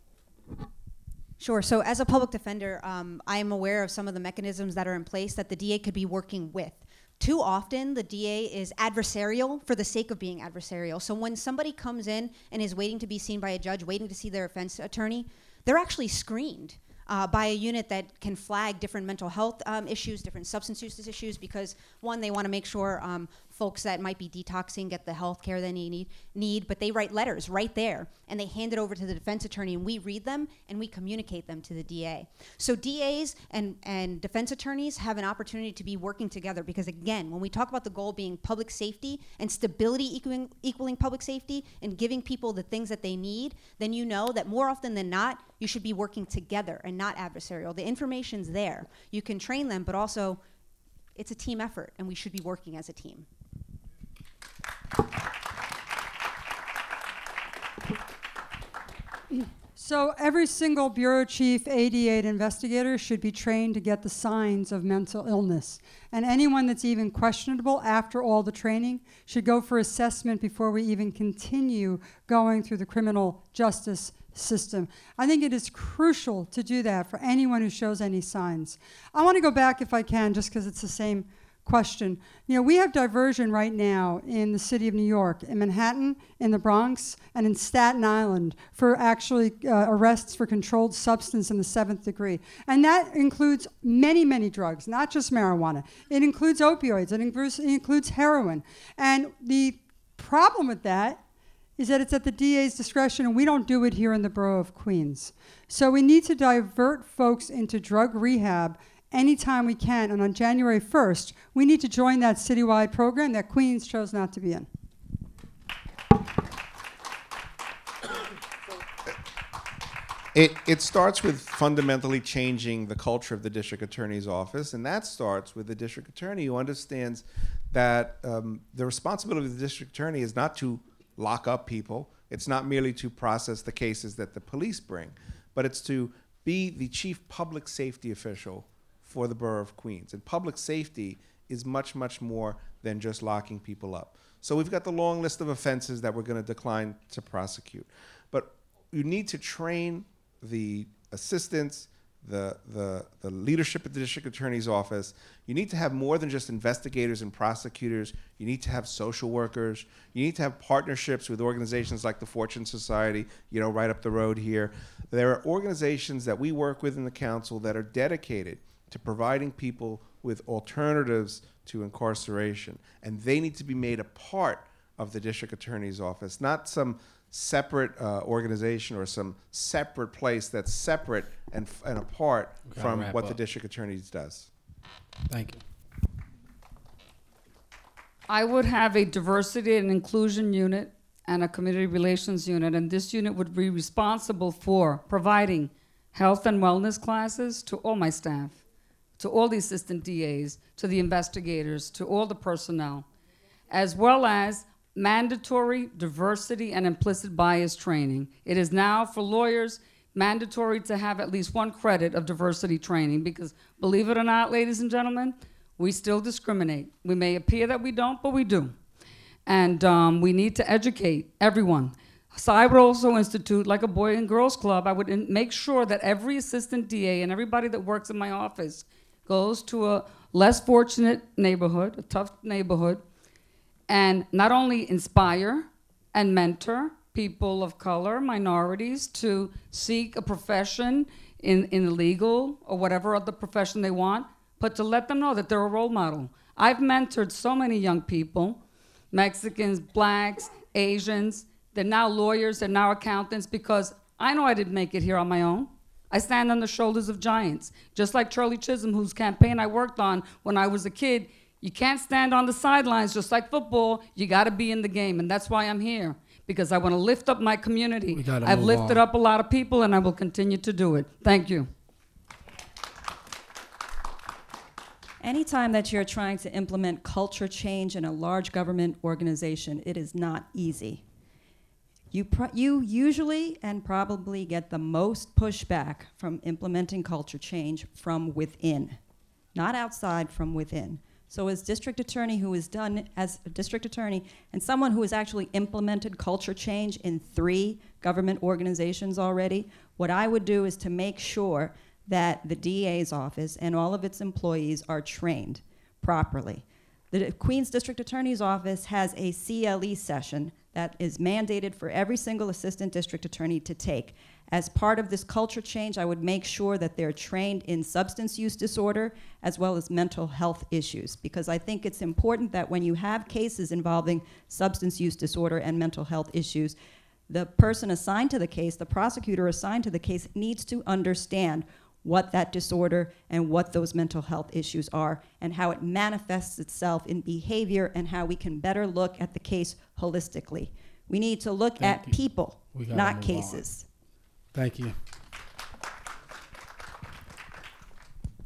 Sure. So, as a public defender, um, I am aware of some of the mechanisms that are in place that the DA could be working with. Too often, the DA is adversarial for the sake of being adversarial. So when somebody comes in and is waiting to be seen by a judge, waiting to see their offense attorney, they're actually screened uh, by a unit that can flag different mental health um, issues, different substance use issues, because one, they want to make sure um, folks that might be detoxing get the health care they need, need, but they write letters right there and they hand it over to the defense attorney and we read them and we communicate them to the DA. So DAs and, and defense attorneys have an opportunity to be working together because again, when we talk about the goal being public safety and stability equaling, equaling public safety and giving people the things that they need, then you know that more often than not, you should be working together and not adversarial. The information's there. You can train them, but also it's a team effort and we should be working as a team. So every single bureau chief, ADA investigator should be trained to get the signs of mental illness. And anyone that's even questionable after all the training should go for assessment before we even continue going through the criminal justice system. I think it is crucial to do that for anyone who shows any signs. I want to go back if I can just because it's the same question. You know, we have diversion right now in the city of New York, in Manhattan, in the Bronx, and in Staten Island for actually uh, arrests for controlled substance in the seventh degree. And that includes many, many drugs, not just marijuana. It includes opioids, it includes, it includes heroin. And the problem with that is that it's at the DA's discretion, and we don't do it here in the borough of Queens. So we need to divert folks into drug rehab anytime we can. And on January 1st, we need to join that citywide program that Queens chose not to be in. It, it starts with fundamentally changing the culture of the district attorney's office, and that starts with the district attorney who understands that um, the responsibility of the district attorney is not to lock up people, it's not merely to process the cases that the police bring, but it's to be the chief public safety official for the borough of Queens. And public safety is much, much more than just locking people up. So we've got the long list of offenses that we're going to decline to prosecute. But you need to train the assistants, the, the, the leadership at the district attorney's office. You need to have more than just investigators and prosecutors. You need to have social workers. You need to have partnerships with organizations like the Fortune Society, you know, right up the road here. There are organizations that we work with in the council that are dedicated to providing people with alternatives to incarceration. And they need to be made a part of the district attorney's office, not some separate uh, organization or some separate place that's separate and, and apart from what up. the district attorney does. Thank you. I would have a diversity and inclusion unit and a community relations unit, and this unit would be responsible for providing health and wellness classes to all my staff to all the assistant DAs, to the investigators, to all the personnel, as well as mandatory diversity and implicit bias training. It is now for lawyers mandatory to have at least one credit of diversity training because believe it or not, ladies and gentlemen, we still discriminate. We may appear that we don't, but we do. And um, we need to educate everyone. So I would also institute, like a boy and girls club, I would make sure that every assistant DA and everybody that works in my office goes to a less fortunate neighborhood, a tough neighborhood, and not only inspire and mentor people of color, minorities, to seek a profession in, in the legal or whatever other profession they want, but to let them know that they're a role model. I've mentored so many young people Mexicans, blacks, Asians. They're now lawyers, they're now accountants because I know I didn't make it here on my own. I stand on the shoulders of giants. Just like Shirley Chisholm, whose campaign I worked on when I was a kid. You can't stand on the sidelines just like football. You got to be in the game. And that's why I'm here, because I want to lift up my community. I've lifted on. up a lot of people, and I will continue to do it. Thank you. Anytime that you're trying to implement culture change in a large government organization, it is not easy. You, you usually and probably get the most pushback from implementing culture change from within, not outside, from within. So, as district attorney who has done, as a district attorney, and someone who has actually implemented culture change in three government organizations already, what I would do is to make sure that the DA's office and all of its employees are trained properly. The Queens District Attorney's Office has a CLE session that is mandated for every single assistant district attorney to take. As part of this culture change, I would make sure that they're trained in substance use disorder as well as mental health issues, because I think it's important that when you have cases involving substance use disorder and mental health issues, the person assigned to the case, the prosecutor assigned to the case, needs to understand what that disorder and what those mental health issues are and how it manifests itself in behavior and how we can better look at the case holistically. We need to look Thank at you. people, not move on. cases. Thank you.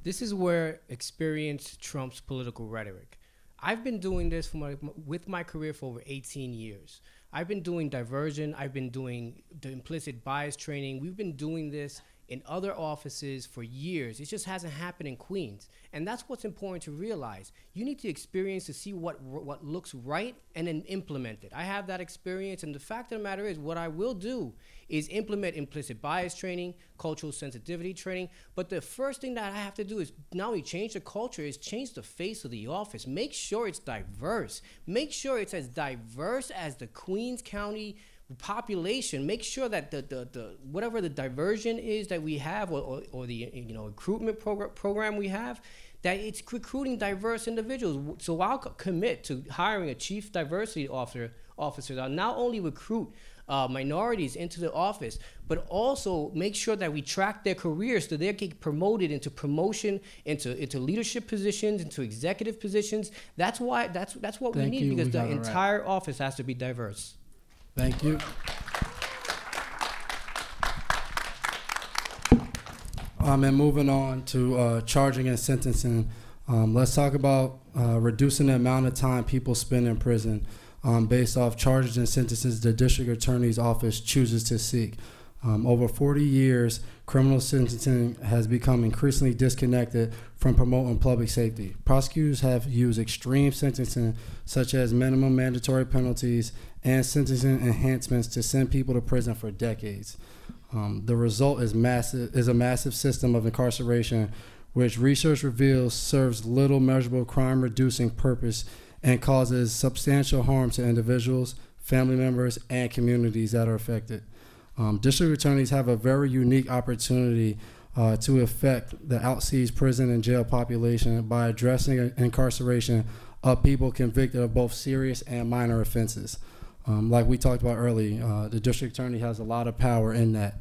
This is where experience trumps political rhetoric. I've been doing this for my, with my career for over 18 years. I've been doing diversion. I've been doing the implicit bias training. We've been doing this in other offices for years. It just hasn't happened in Queens, and that's what's important to realize. You need to experience to see what what looks right and then implement it. I have that experience, and the fact of the matter is, what I will do is implement implicit bias training, cultural sensitivity training. But the first thing that I have to do is not only change the culture, is change the face of the office. Make sure it's diverse. Make sure it's as diverse as the Queens County population. Make sure that the, the, the whatever the diversion is that we have, or, or, or the you know recruitment program program we have. That it's recruiting diverse individuals. So I'll co- commit to hiring a chief diversity officer. Officer that not only recruit uh, minorities into the office, but also make sure that we track their careers so they get promoted into promotion, into into leadership positions, into executive positions. That's why that's that's what Thank we need you. because We the it right. entire office has to be diverse. Thank you. Um, and moving on to uh, charging and sentencing, um, let's talk about uh, reducing the amount of time people spend in prison um, based off charges and sentences the district attorney's office chooses to seek. Um, over 40 years, criminal sentencing has become increasingly disconnected from promoting public safety. Prosecutors have used extreme sentencing, such as minimum mandatory penalties and sentencing enhancements, to send people to prison for decades. Um, the result is massive is a massive system of incarceration, which research reveals serves little measurable crime reducing purpose and causes substantial harm to individuals, family members, and communities that are affected. Um, district attorneys have a very unique opportunity uh, to affect the outseas prison and jail population by addressing incarceration of people convicted of both serious and minor offenses. Um, like we talked about earlier, uh, the district attorney has a lot of power in that.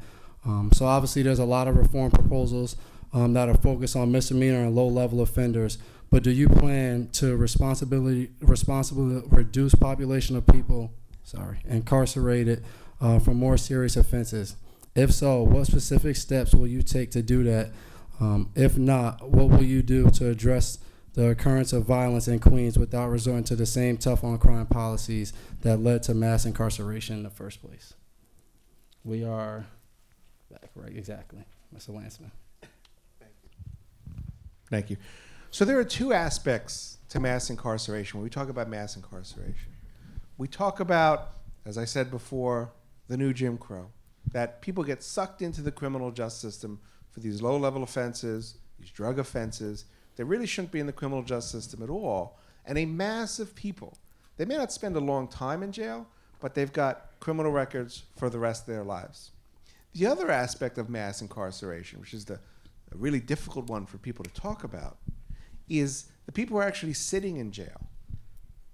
Um, so obviously, there's a lot of reform proposals um, that are focused on misdemeanor and low-level offenders. But do you plan to responsibility responsibly reduce population of people, sorry, incarcerated uh, for more serious offenses? If so, what specific steps will you take to do that? Um, if not, what will you do to address the occurrence of violence in Queens without resorting to the same tough on crime policies that led to mass incarceration in the first place? We are back, right? Exactly, Mr. Lancman. Thank you. So there are two aspects to mass incarceration when we talk about mass incarceration. We talk about, as I said before, the new Jim Crow, that people get sucked into the criminal justice system for these low level offenses, these drug offenses. They really shouldn't be in the criminal justice system at all. And a mass of people, they may not spend a long time in jail, but they've got criminal records for the rest of their lives. The other aspect of mass incarceration, which is the a really difficult one for people to talk about, is the people who are actually sitting in jail.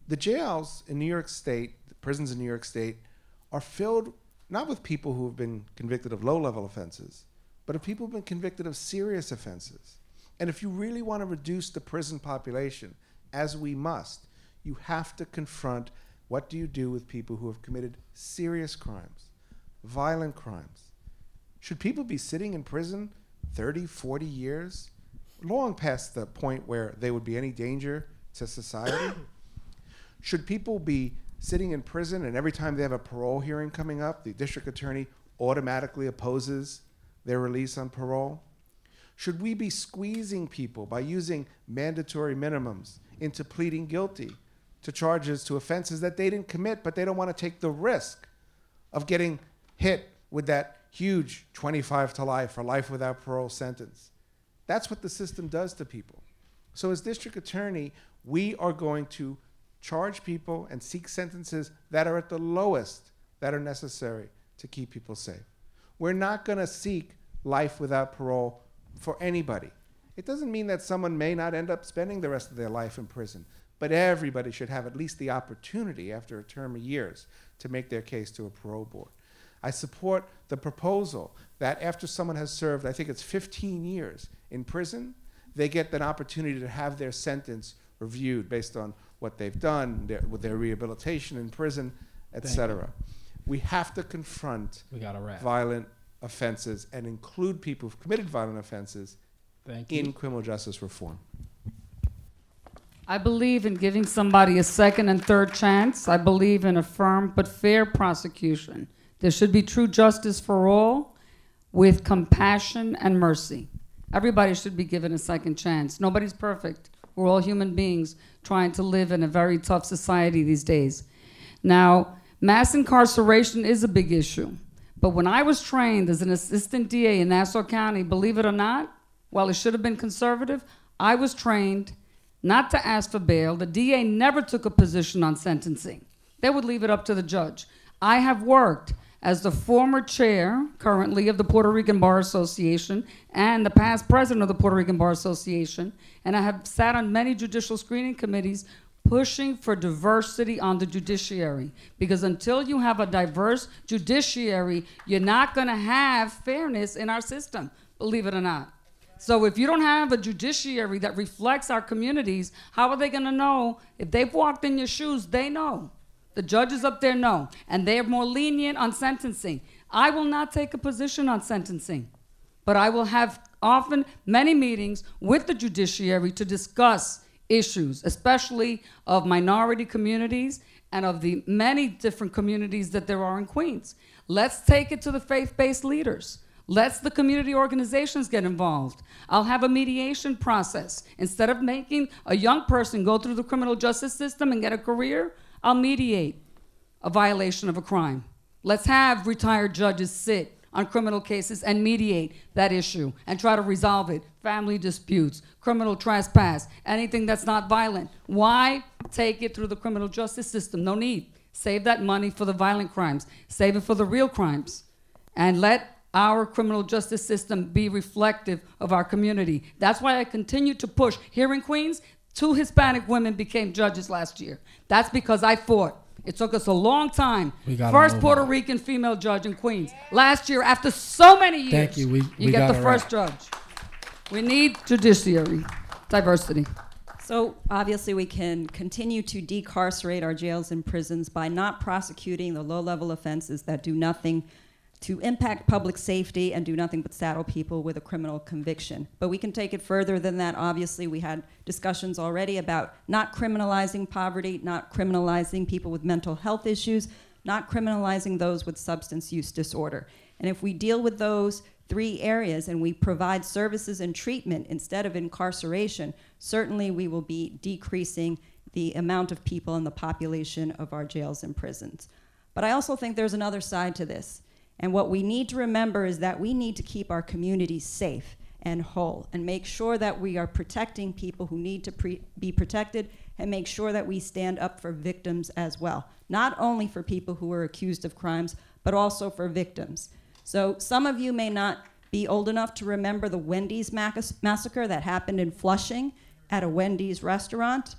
The jails in New York State, the prisons in New York State, are filled not with people who have been convicted of low level offenses, but of people who have been convicted of serious offenses. And if you really want to reduce the prison population, as we must, you have to confront what do you do with people who have committed serious crimes, violent crimes. Should people be sitting in prison 30, 40 years, long past the point where they would be any danger to society? *coughs* Should people be sitting in prison and every time they have a parole hearing coming up, the district attorney automatically opposes their release on parole? Should we be squeezing people by using mandatory minimums into pleading guilty to charges to offenses that they didn't commit, but they don't want to take the risk of getting hit with that huge 25 to life or life without parole sentence? That's what the system does to people. So, as district attorney, We are going to charge people and seek sentences that are at the lowest that are necessary to keep people safe. We're not going to seek life without parole for anybody. It doesn't mean that someone may not end up spending the rest of their life in prison, but everybody should have at least the opportunity after a term of years to make their case to a parole board. I support the proposal that after someone has served, I think it's 15 years in prison, they get an opportunity to have their sentence reviewed based on what they've done, their, with their rehabilitation in prison, etc. We have to confront We got a violent offenses and include people who've committed violent offenses Thank you. in criminal justice reform. I believe in giving somebody a second and third chance. I believe in a firm but fair prosecution. There should be true justice for all with compassion and mercy. Everybody should be given a second chance. Nobody's perfect. We're all human beings trying to live in a very tough society these days. Now, mass incarceration is a big issue. But when I was trained as an assistant DA in Nassau County, believe it or not, while it should have been conservative, I was trained not to ask for bail. The DA never took a position on sentencing. They would leave it up to the judge. I have worked as the former chair, currently, of the Puerto Rican Bar Association and the past president of the Puerto Rican Bar Association, and I have sat on many judicial screening committees pushing for diversity on the judiciary. Because until you have a diverse judiciary, you're not going to have fairness in our system, believe it or not. So if you don't have a judiciary that reflects our communities, how are they going to know? If they've walked in your shoes, they know. The judges up there know, and they're more lenient on sentencing. I will not take a position on sentencing, but I will have often many meetings with the judiciary to discuss issues, especially of minority communities and of the many different communities that there are in Queens. Let's take it to the faith based leaders. Let's the community organizations get involved. I'll have a mediation process. Instead of making a young person go through the criminal justice system and get a career, I'll mediate a violation of a crime. Let's have retired judges sit on criminal cases and mediate that issue and try to resolve it. Family disputes, criminal trespass, anything that's not violent. Why take it through the criminal justice system? No need. Save that money for the violent crimes, save it for the real crimes, and let our criminal justice system be reflective of our community. That's why I continue to push. Here in Queens, two Hispanic women became judges last year. That's because I fought. It took us a long time. We gotta First Puerto on. Rican female judge in Queens. Last year, after so many years, Thank you. We- you we get the gotta first judge. We need judiciary, diversity. So obviously, we can continue to decarcerate our jails and prisons by not prosecuting the low-level offenses that do nothing to impact public safety and do nothing but saddle people with a criminal conviction. But we can take it further than that. Obviously, we had discussions already about not criminalizing poverty, not criminalizing people with mental health issues, not criminalizing those with substance use disorder. And if we deal with those three areas and we provide services and treatment instead of incarceration, certainly we will be decreasing the amount of people in the population of our jails and prisons. But I also think there's another side to this. And what we need to remember is that we need to keep our communities safe and whole and make sure that we are protecting people who need to be protected and make sure that we stand up for victims as well. Not only for people who are accused of crimes, but also for victims. So some of you may not be old enough to remember the Wendy's massacre that happened in Flushing at a Wendy's restaurant,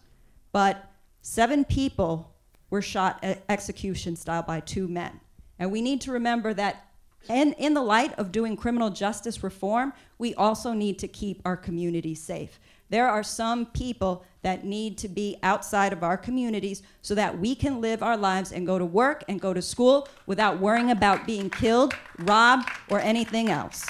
but seven people were shot execution style by two men. And we need to remember that in, in the light of doing criminal justice reform, we also need to keep our community safe. There are some people that need to be outside of our communities so that we can live our lives and go to work and go to school without worrying about being killed, robbed, or anything else.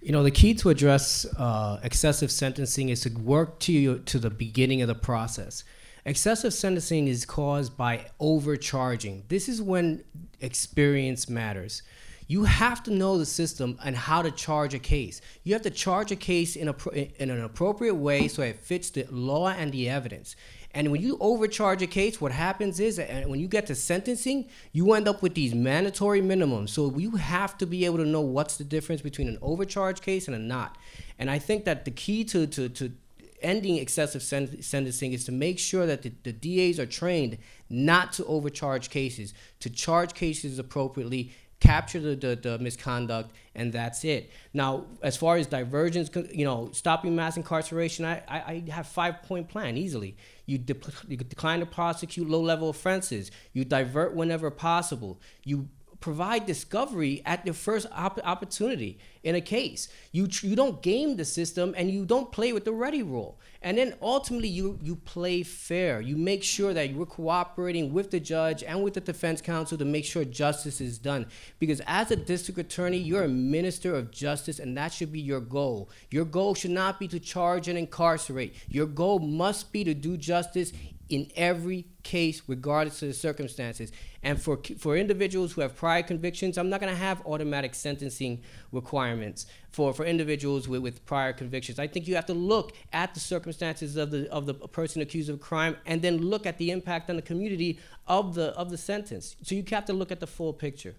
You know, the key to address uh, excessive sentencing is to work to to the beginning of the process. Excessive sentencing is caused by overcharging. This is when experience matters. You have to know the system and how to charge a case. You have to charge a case in, a, in an appropriate way so it fits the law and the evidence. And when you overcharge a case, what happens is, and when you get to sentencing, you end up with these mandatory minimums. So you have to be able to know what's the difference between an overcharge case and a not. And I think that the key to to, to ending excessive sen- sentencing is to make sure that the, the DAs are trained not to overcharge cases, to charge cases appropriately, capture the, the, the, misconduct, and that's it. Now, as far as divergence, you know, stopping mass incarceration, I, I, I have five point plan easily. You, de- you decline to prosecute low level offenses. You divert whenever possible. You provide discovery at your first op- opportunity in a case. You tr- you don't game the system and you don't play with the ready rule. And then ultimately you you play fair. You make sure that you're cooperating with the judge and with the defense counsel to make sure justice is done. Because as a district attorney, you're a minister of justice and that should be your goal. Your goal should not be to charge and incarcerate. Your goal must be to do justice in every case, regardless of the circumstances. And for, for individuals who have prior convictions, I'm not going to have automatic sentencing requirements for, for individuals with, with prior convictions. I think you have to look at the circumstances of the, of the person accused of crime and then look at the impact on the community of the, of the sentence. So you have to look at the full picture.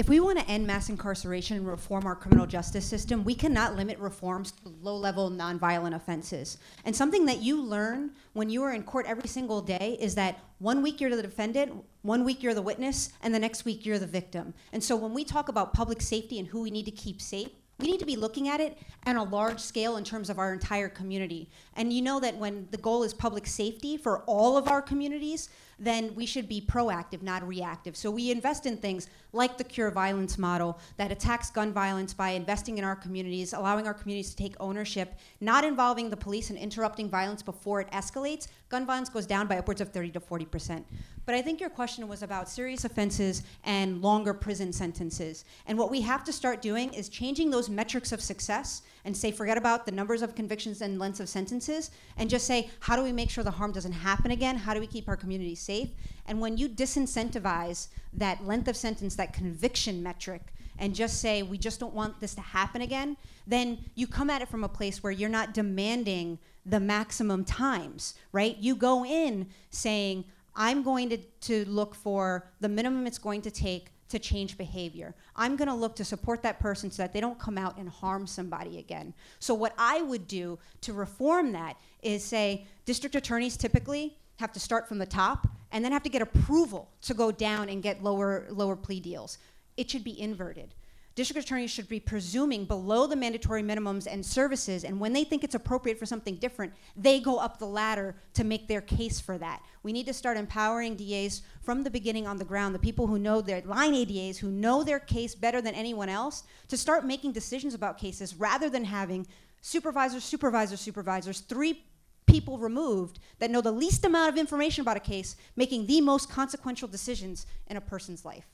If we want to end mass incarceration and reform our criminal justice system, we cannot limit reforms to low level nonviolent offenses. And something that you learn when you are in court every single day is that one week you're the defendant, one week you're the witness, and the next week you're the victim. And so when we talk about public safety and who we need to keep safe, we need to be looking at it on a large scale in terms of our entire community. And you know that when the goal is public safety for all of our communities, then we should be proactive, not reactive. So we invest in things like the Cure Violence model that attacks gun violence by investing in our communities, allowing our communities to take ownership, not involving the police and interrupting violence before it escalates. Gun violence goes down by upwards of 30 to 40 percent. But I think your question was about serious offenses and longer prison sentences. And what we have to start doing is changing those metrics of success and say, forget about the numbers of convictions and lengths of sentences, and just say, how do we make sure the harm doesn't happen again? How do we keep our community safe? And when you disincentivize that length of sentence, that conviction metric, and just say, we just don't want this to happen again, then you come at it from a place where you're not demanding the maximum times, right? You go in saying, I'm going to, to look for the minimum it's going to take to change behavior. I'm going to look to support that person so that they don't come out and harm somebody again. So, what I would do to reform that is say district attorneys typically have to start from the top and then have to get approval to go down and get lower, lower plea deals. It should be inverted district attorneys should be presuming below the mandatory minimums and services, and when they think it's appropriate for something different, they go up the ladder to make their case for that. We need to start empowering DAs from the beginning on the ground, the people who know their line ADAs, who know their case better than anyone else, to start making decisions about cases rather than having supervisors, supervisors, supervisors, three people removed that know the least amount of information about a case, making the most consequential decisions in a person's life.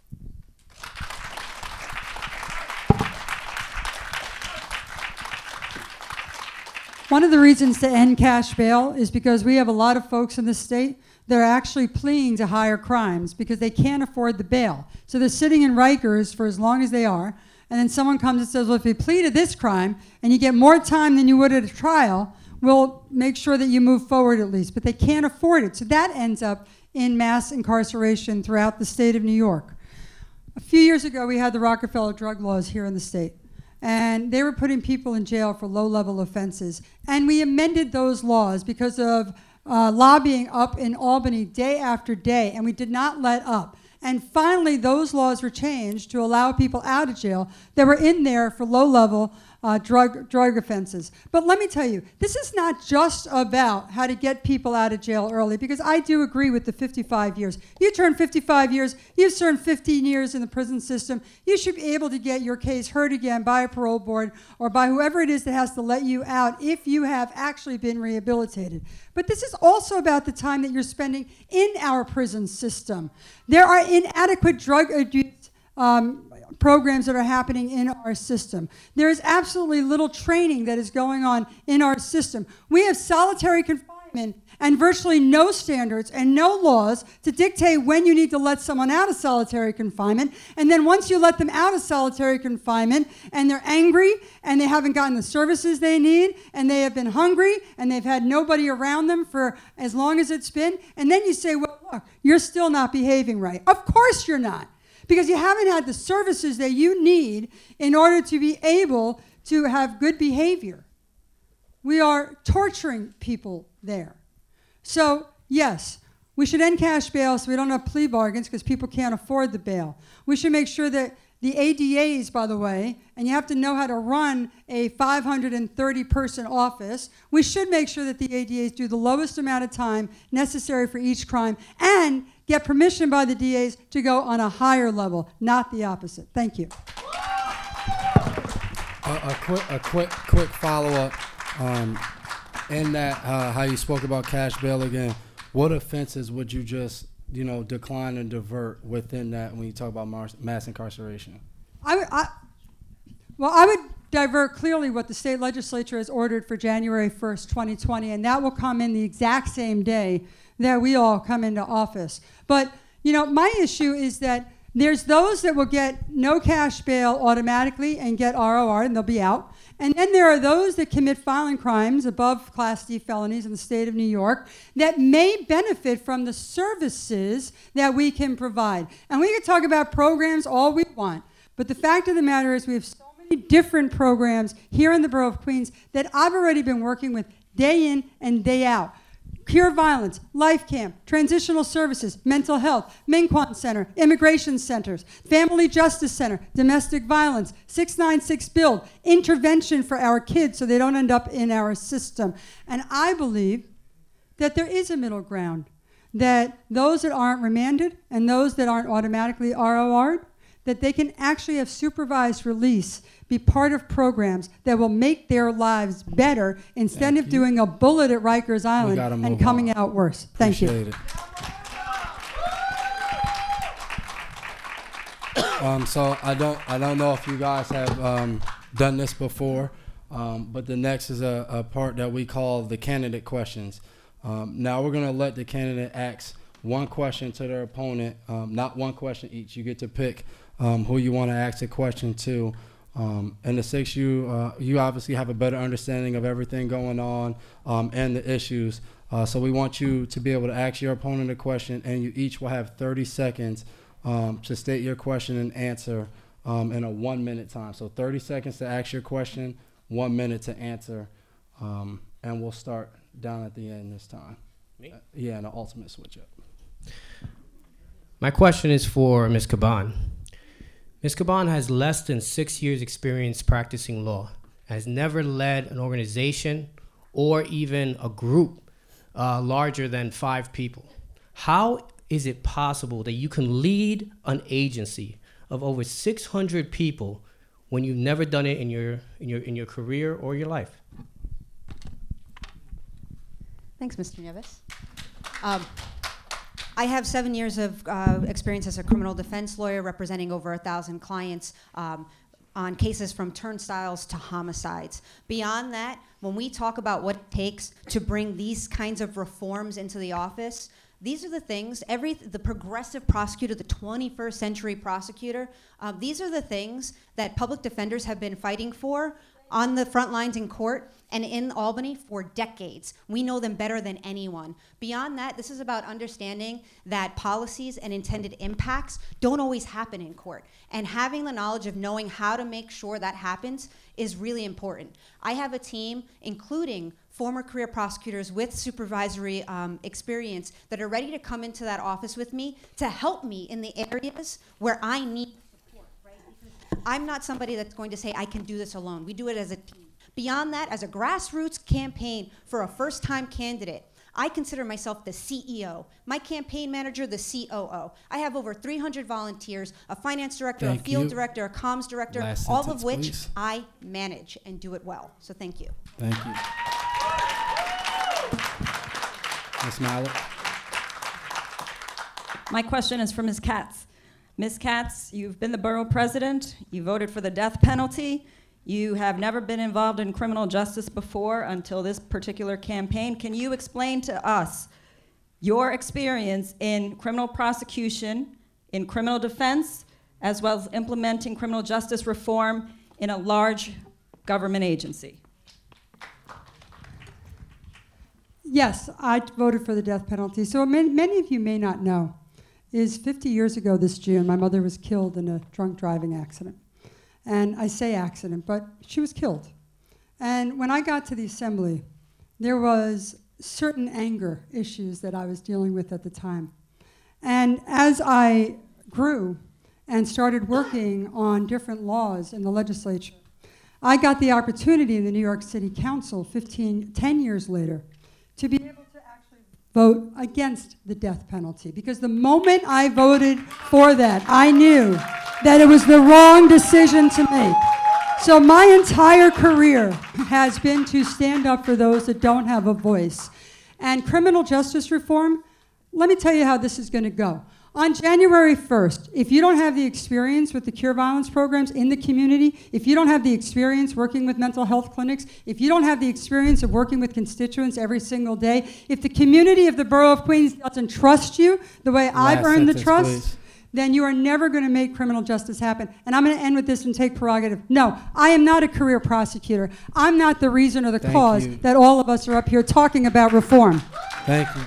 One of the reasons to end cash bail is because we have a lot of folks in the state that are actually pleading to higher crimes because they can't afford the bail. So they're sitting in Rikers for as long as they are, and then someone comes and says, Well, if you plead to this crime and you get more time than you would at a trial, we'll make sure that you move forward at least. But they can't afford it. So that ends up in mass incarceration throughout the state of New York. A few years ago, we had the Rockefeller drug laws here in the state and they were putting people in jail for low level offenses. And we amended those laws because of uh, lobbying up in Albany day after day, and we did not let up. And finally, those laws were changed to allow people out of jail that were in there for low level uh, drug, drug offenses. But let me tell you, this is not just about how to get people out of jail early, because I do agree with the 55 years. You turn 55 years, you've served 15 years in the prison system, you should be able to get your case heard again by a parole board or by whoever it is that has to let you out if you have actually been rehabilitated. But this is also about the time that you're spending in our prison system. There are inadequate drug abuse um, programs that are happening in our system. There is absolutely little training that is going on in our system. We have solitary confinement and virtually no standards and no laws to dictate when you need to let someone out of solitary confinement. And then once you let them out of solitary confinement and they're angry and they haven't gotten the services they need and they have been hungry and they've had nobody around them for as long as it's been, and then you say, well, look, you're still not behaving right. Of course you're not because you haven't had the services that you need in order to be able to have good behavior. We are torturing people there. So, yes, we should end cash bail so we don't have plea bargains because people can't afford the bail. We should make sure that the ADAs, by the way, and you have to know how to run a 530 person office, we should make sure that the ADAs do the lowest amount of time necessary for each crime and get permission by the DAs to go on a higher level, not the opposite. Thank you. A, a quick, a quick, quick follow up. Um, in that, uh, how you spoke about cash bail again. What offenses would you just, you know, decline and divert within that when you talk about mass incarceration? I, would- I, well, I would divert clearly what the state legislature has ordered for January 1st, 2020, and that will come in the exact same day that we all come into office. But, you know, my issue is that there's those that will get no cash bail automatically and get ROR and they'll be out. And then there are those that commit violent crimes above Class D felonies in the state of New York that may benefit from the services that we can provide. And we can talk about programs all we want, but the fact of the matter is we have so many different programs here in the borough of Queens that I've already been working with day in and day out. Cure Violence, Life Camp, Transitional Services, Mental Health, Minquan Center, Immigration Centers, Family Justice Center, Domestic Violence, 696 Build, intervention for our kids so they don't end up in our system. And I believe that there is a middle ground, that those that aren't remanded and those that aren't automatically ROR'd, that they can actually have supervised release be part of programs that will make their lives better instead Thank of you. doing a bullet at Rikers Island and coming on. out worse. Thank you. Appreciate. Um, so I don't I don't know if you guys have um, done this before, um, but the next is a, a part that we call the candidate questions. Um, now we're gonna let the candidate ask one question to their opponent, um, not one question each. You get to pick um, who you want to ask a question to. Um, and the six, you uh, you obviously have a better understanding of everything going on um, and the issues. Uh, so we want you to be able to ask your opponent a question, and you each will have 30 seconds um, to state your question and answer um, in a one-minute time. So 30 seconds to ask your question, one minute to answer, um, and we'll start down at the end this time. Me? Uh, yeah, and an ultimate switch up. My question is for Ms. Cabán. Ms. Cabán has less than six years' experience practicing law, has never led an organization or even a group uh, larger than five people. How is it possible that you can lead an agency of over 600 people when you've never done it in your, in your, in your career or your life? Thanks, Mr. Nieves. Um, I have seven years of uh, experience as a criminal defense lawyer representing over a thousand clients um, on cases from turnstiles to homicides. Beyond that, when we talk about what it takes to bring these kinds of reforms into the office, these are the things every the progressive prosecutor the 21st century prosecutor uh, these are the things that public defenders have been fighting for on the front lines in court and in Albany for decades. We know them better than anyone. Beyond that, this is about understanding that policies and intended impacts don't always happen in court. And having the knowledge of knowing how to make sure that happens is really important. I have a team, including former career prosecutors with supervisory um, experience, that are ready to come into that office with me to help me in the areas where I need I'm not somebody that's going to say, I can do this alone. We do it as a team. Beyond that, as a grassroots campaign for a first time candidate, I consider myself the CEO, my campaign manager, the COO. I have over 300 volunteers, a finance director, Thank a field you. director, a comms director, Last all sentence, of which please. I manage and do it well. So thank you. Thank you. Ms. Malik? My question is for Ms. Katz. Ms. Katz, you've been the borough president, you voted for the death penalty, You have never been involved in criminal justice before until this particular campaign. Can you explain to us your experience in criminal prosecution, in criminal defense, as well as implementing criminal justice reform in a large government agency? Yes, I voted for the death penalty. So many, many of you may not know, is 50 years ago this June, my mother was killed in a drunk driving accident. And I say accident, but she was killed. And when I got to the assembly, there was certain anger issues that I was dealing with at the time. And as I grew and started working on different laws in the legislature, I got the opportunity in the New York City Council 15, 10 years later to be able vote against the death penalty. Because the moment I voted for that, I knew that it was the wrong decision to make. So my entire career has been to stand up for those that don't have a voice. And criminal justice reform, let me tell you how this is going to go. On January 1st, if you don't have the experience with the cure violence programs in the community, if you don't have the experience working with mental health clinics, if you don't have the experience of working with constituents every single day, if the community of the borough of Queens doesn't trust you the way I've Last earned the trust, please. then you are never going to make criminal justice happen. And I'm going to end with this and take prerogative. No, I am not a career prosecutor. I'm not the reason or the Thank cause you. that all of us are up here talking about reform. Thank you.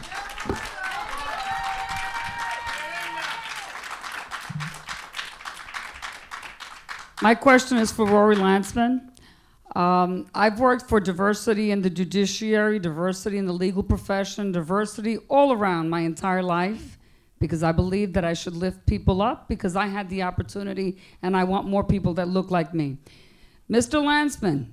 My question is for Rory Lancman. Um, I've worked for diversity in the judiciary, diversity in the legal profession, diversity all around my entire life because I believe that I should lift people up because I had the opportunity and I want more people that look like me. Mr. Lancman,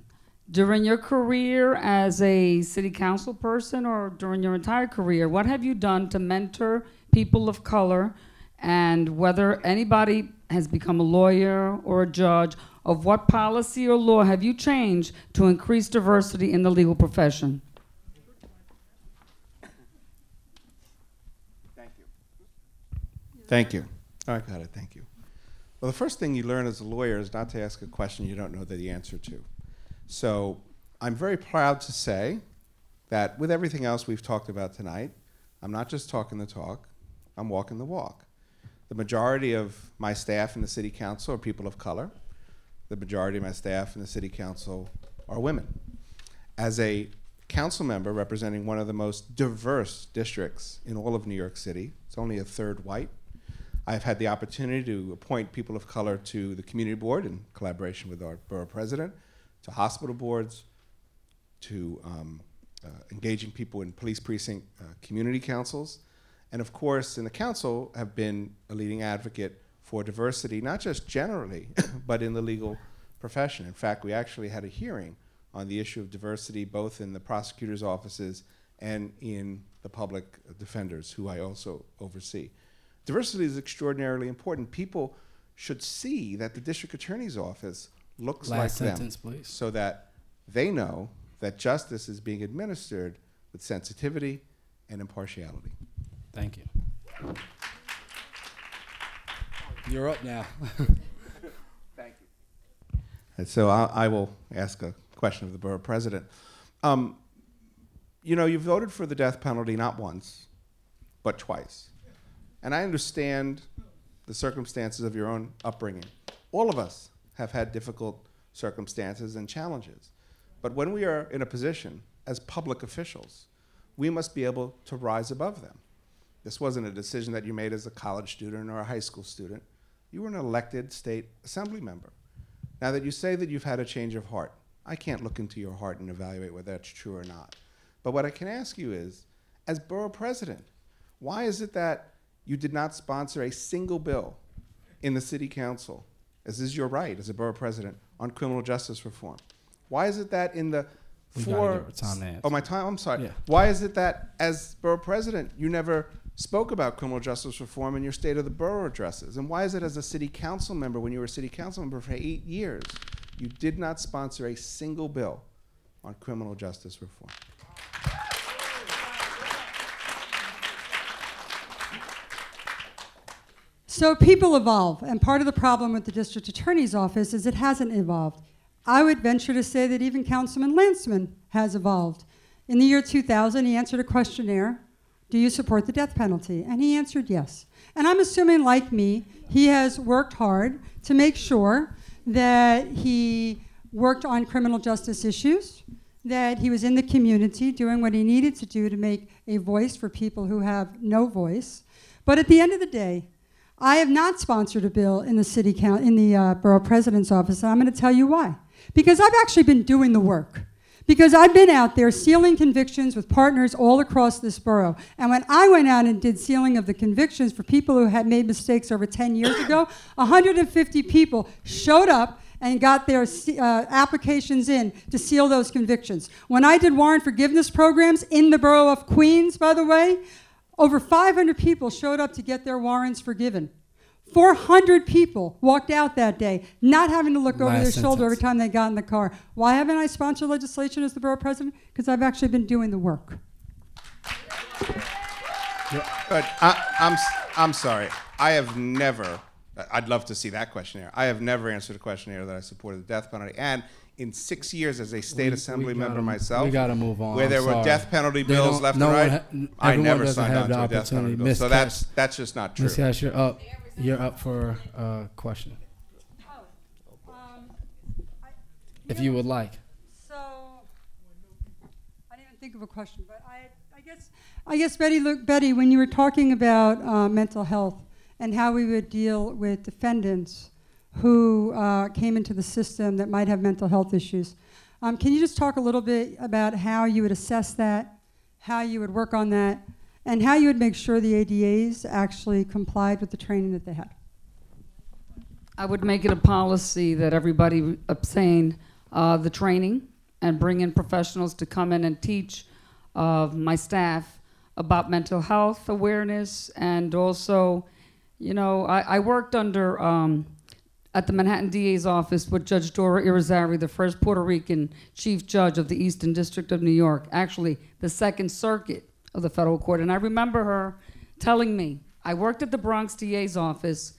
during your career as a city council person or during your entire career, what have you done to mentor people of color and whether anybody has become a lawyer or a judge, of what policy or law have you changed to increase diversity in the legal profession? Thank you. Oh, I got it. Thank you. Well, the first thing you learn as a lawyer is not to ask a question you don't know the answer to. So I'm very proud to say that with everything else we've talked about tonight, I'm not just talking the talk, I'm walking the walk. The majority of my staff in the city council are people of color. The majority of my staff in the city council are women. As a council member representing one of the most diverse districts in all of New York City, it's only a third white. I've had the opportunity to appoint people of color to the community board in collaboration with our borough president, to hospital boards, to um, uh, engaging people in police precinct uh, community councils, and of course, in the council, have been a leading advocate for diversity, not just generally, *laughs* but in the legal profession. In fact, we actually had a hearing on the issue of diversity both in the prosecutor's offices and in the public defenders, who I also oversee. Diversity is extraordinarily important. People should see that the district attorney's office looks Last like sentence, them please. so that they know that justice is being administered with sensitivity and impartiality. Thank you. You're up now. *laughs* Thank you. And so I, I will ask a question of the borough president. Um, you know, you voted for the death penalty not once, but twice. And I understand the circumstances of your own upbringing. All of us have had difficult circumstances and challenges. But when we are in a position as public officials, we must be able to rise above them. This wasn't a decision that you made as a college student or a high school student. You were an elected state assembly member. Now that you say that you've had a change of heart, I can't look into your heart and evaluate whether that's true or not. But what I can ask you is, as borough president, why is it that you did not sponsor a single bill in the city council, as is your right as a borough president, on criminal justice reform? Why is it that in the We four give her time to answer. oh my time I'm sorry Yeah. why is it that as borough president you never spoke about criminal justice reform in your state of the borough addresses and why is it as a city council member when you were a city council member for eight years you did not sponsor a single bill on criminal justice reform So people evolve, and part of the problem with the district attorney's office is it hasn't evolved. I would venture to say that even Councilman Lancman has evolved. In the year 2000, he answered a questionnaire Do you support the death penalty? And he answered yes. And I'm assuming, like me, he has worked hard to make sure that he worked on criminal justice issues, that he was in the community doing what he needed to do to make a voice for people who have no voice. But at the end of the day, I have not sponsored a bill in the city count in the uh, borough president's office, and I'm going to tell you why. Because I've actually been doing the work. Because I've been out there sealing convictions with partners all across this borough. And when I went out and did sealing of the convictions for people who had made mistakes over 10 years ago, *coughs* 150 people showed up and got their uh, applications in to seal those convictions. When I did warrant forgiveness programs in the borough of Queens, by the way, over 500 people showed up to get their warrants forgiven. 400 people walked out that day, not having to look over Last their shoulder every time they got in the car. Why haven't I sponsored legislation as the borough president? Because I've actually been doing the work. But I, I'm, s- I'm sorry. I have never, I'd love to see that questionnaire. I have never answered a questionnaire that I supported the death penalty. And in six years as a state We- we assembly member gotta- myself, we gotta move on. Where I'm there were sorry. death penalty They bills left no and right, ha- I never signed have on the to a death penalty bill. Miss So Cass- that's, that's just not true. Ms. Katz, you're up. Uh, You're up for a question, if you would like. So, I didn't even think of a question, but I, I guess, I guess Betty, look, Betty, when you were talking about uh, mental health and how we would deal with defendants who uh, came into the system that might have mental health issues, um, can you just talk a little bit about how you would assess that, how you would work on that, and how you would make sure the ADAs actually complied with the training that they had? I would make it a policy that everybody obtain uh, the training and bring in professionals to come in and teach uh, my staff about mental health awareness and also, you know, I, I worked under um, at the Manhattan DA's office with Judge Dora Irizarry, the first Puerto Rican chief judge of the Eastern District of New York, actually the Second Circuit of the federal court. And I remember her telling me, I worked at the Bronx DA's office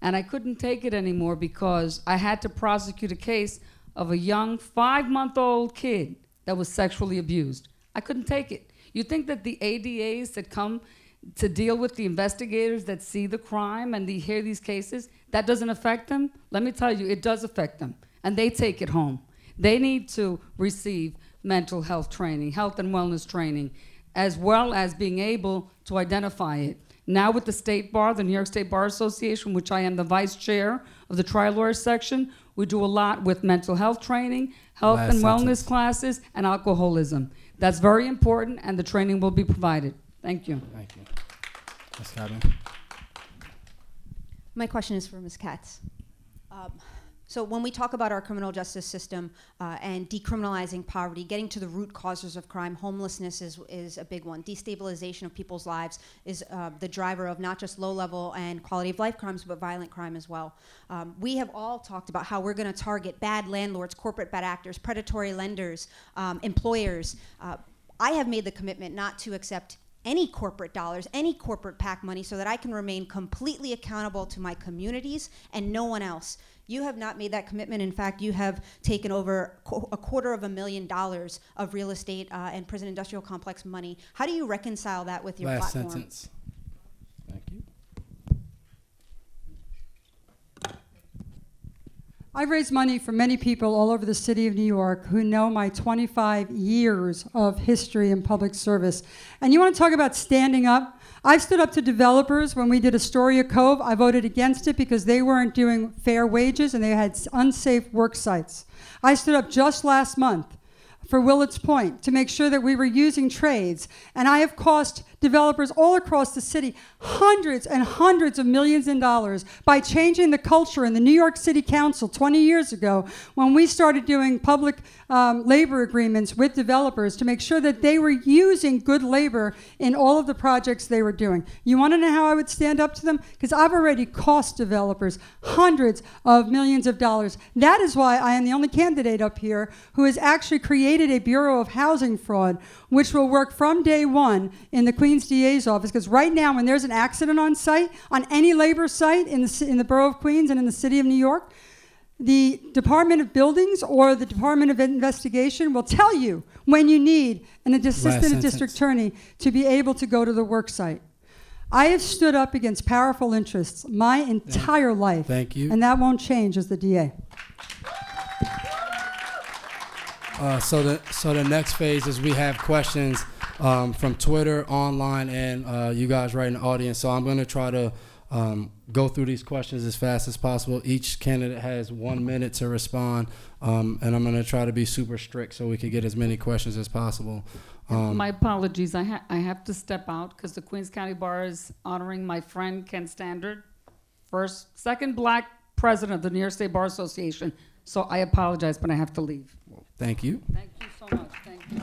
and I couldn't take it anymore because I had to prosecute a case of a young five month old kid that was sexually abused. I couldn't take it. You think that the ADAs that come to deal with the investigators that see the crime and they hear these cases, that doesn't affect them? Let me tell you, it does affect them. And they take it home. They need to receive mental health training, health and wellness training, as well as being able to identify it. Now, with the State Bar, the New York State Bar Association, which I am the vice chair of the tri lawyer section, we do a lot with mental health training, health Last and wellness sentence. classes, and alcoholism. That's very important, and the training will be provided. Thank you. Thank you. Ms. Cabán. My question is for Ms. Katz. Um, so when we talk about our criminal justice system uh, and decriminalizing poverty, getting to the root causes of crime, homelessness is, is a big one. Destabilization of people's lives is uh, the driver of not just low-level and quality of life crimes, but violent crime as well. Um, we have all talked about how we're going to target bad landlords, corporate bad actors, predatory lenders, um, employers. Uh, I have made the commitment not to accept any corporate dollars, any corporate PAC money, so that I can remain completely accountable to my communities and no one else. You have not made that commitment. In fact, you have taken over qu- a quarter of a million dollars of real estate uh, and prison industrial complex money. How do you reconcile that with your Last platform? sentence. Thank you. I've raised money for many people all over the city of New York who know my 25 years of history in public service. And you want to talk about standing up? I've stood up to developers when we did Astoria Cove. I voted against it because they weren't doing fair wages and they had unsafe work sites. I stood up just last month for Willets Point to make sure that we were using trades. And I have cost developers all across the city hundreds and hundreds of millions in dollars by changing the culture in the New York City Council 20 years ago when we started doing public um, labor agreements with developers to make sure that they were using good labor in all of the projects they were doing. You want to know how I would stand up to them? Because I've already cost developers hundreds of millions of dollars. That is why I am the only candidate up here who has actually created a Bureau of Housing Fraud, which will work from day one in the Queens DA's office. Because right now, when there's an accident on site, on any labor site in the, in the borough of Queens and in the city of New York, the Department of Buildings or the Department of Investigation will tell you when you need an assistant district attorney to be able to go to the work site. I have stood up against powerful interests my entire life. Thank you. And that won't change as the DA. Uh, so the so the next phase is we have questions um, from Twitter, online, and uh, you guys right in the audience. So I'm going to try to um, go through these questions as fast as possible. Each candidate has one minute to respond, um, and I'm going to try to be super strict so we can get as many questions as possible. Um, My apologies, I, ha- I have to step out because the Queens County Bar is honoring my friend Ken Standard, first, second black president of the New York State Bar Association. So I apologize, but I have to leave. Thank you. Thank you so much, thank you.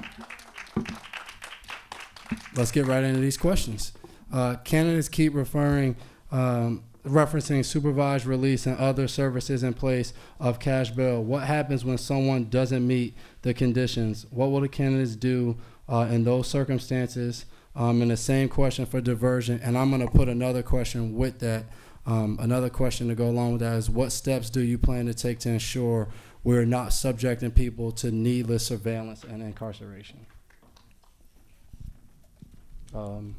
let's get right into these questions. Uh, candidates keep referring, um, referencing supervised release and other services in place of cash bail. What happens when someone doesn't meet the conditions? What will the candidates do uh, in those circumstances? Um, and the same question for diversion. And I'm going to put another question with that. Um, another question to go along with that is what steps do you plan to take to ensure we're not subjecting people to needless surveillance and incarceration? Um,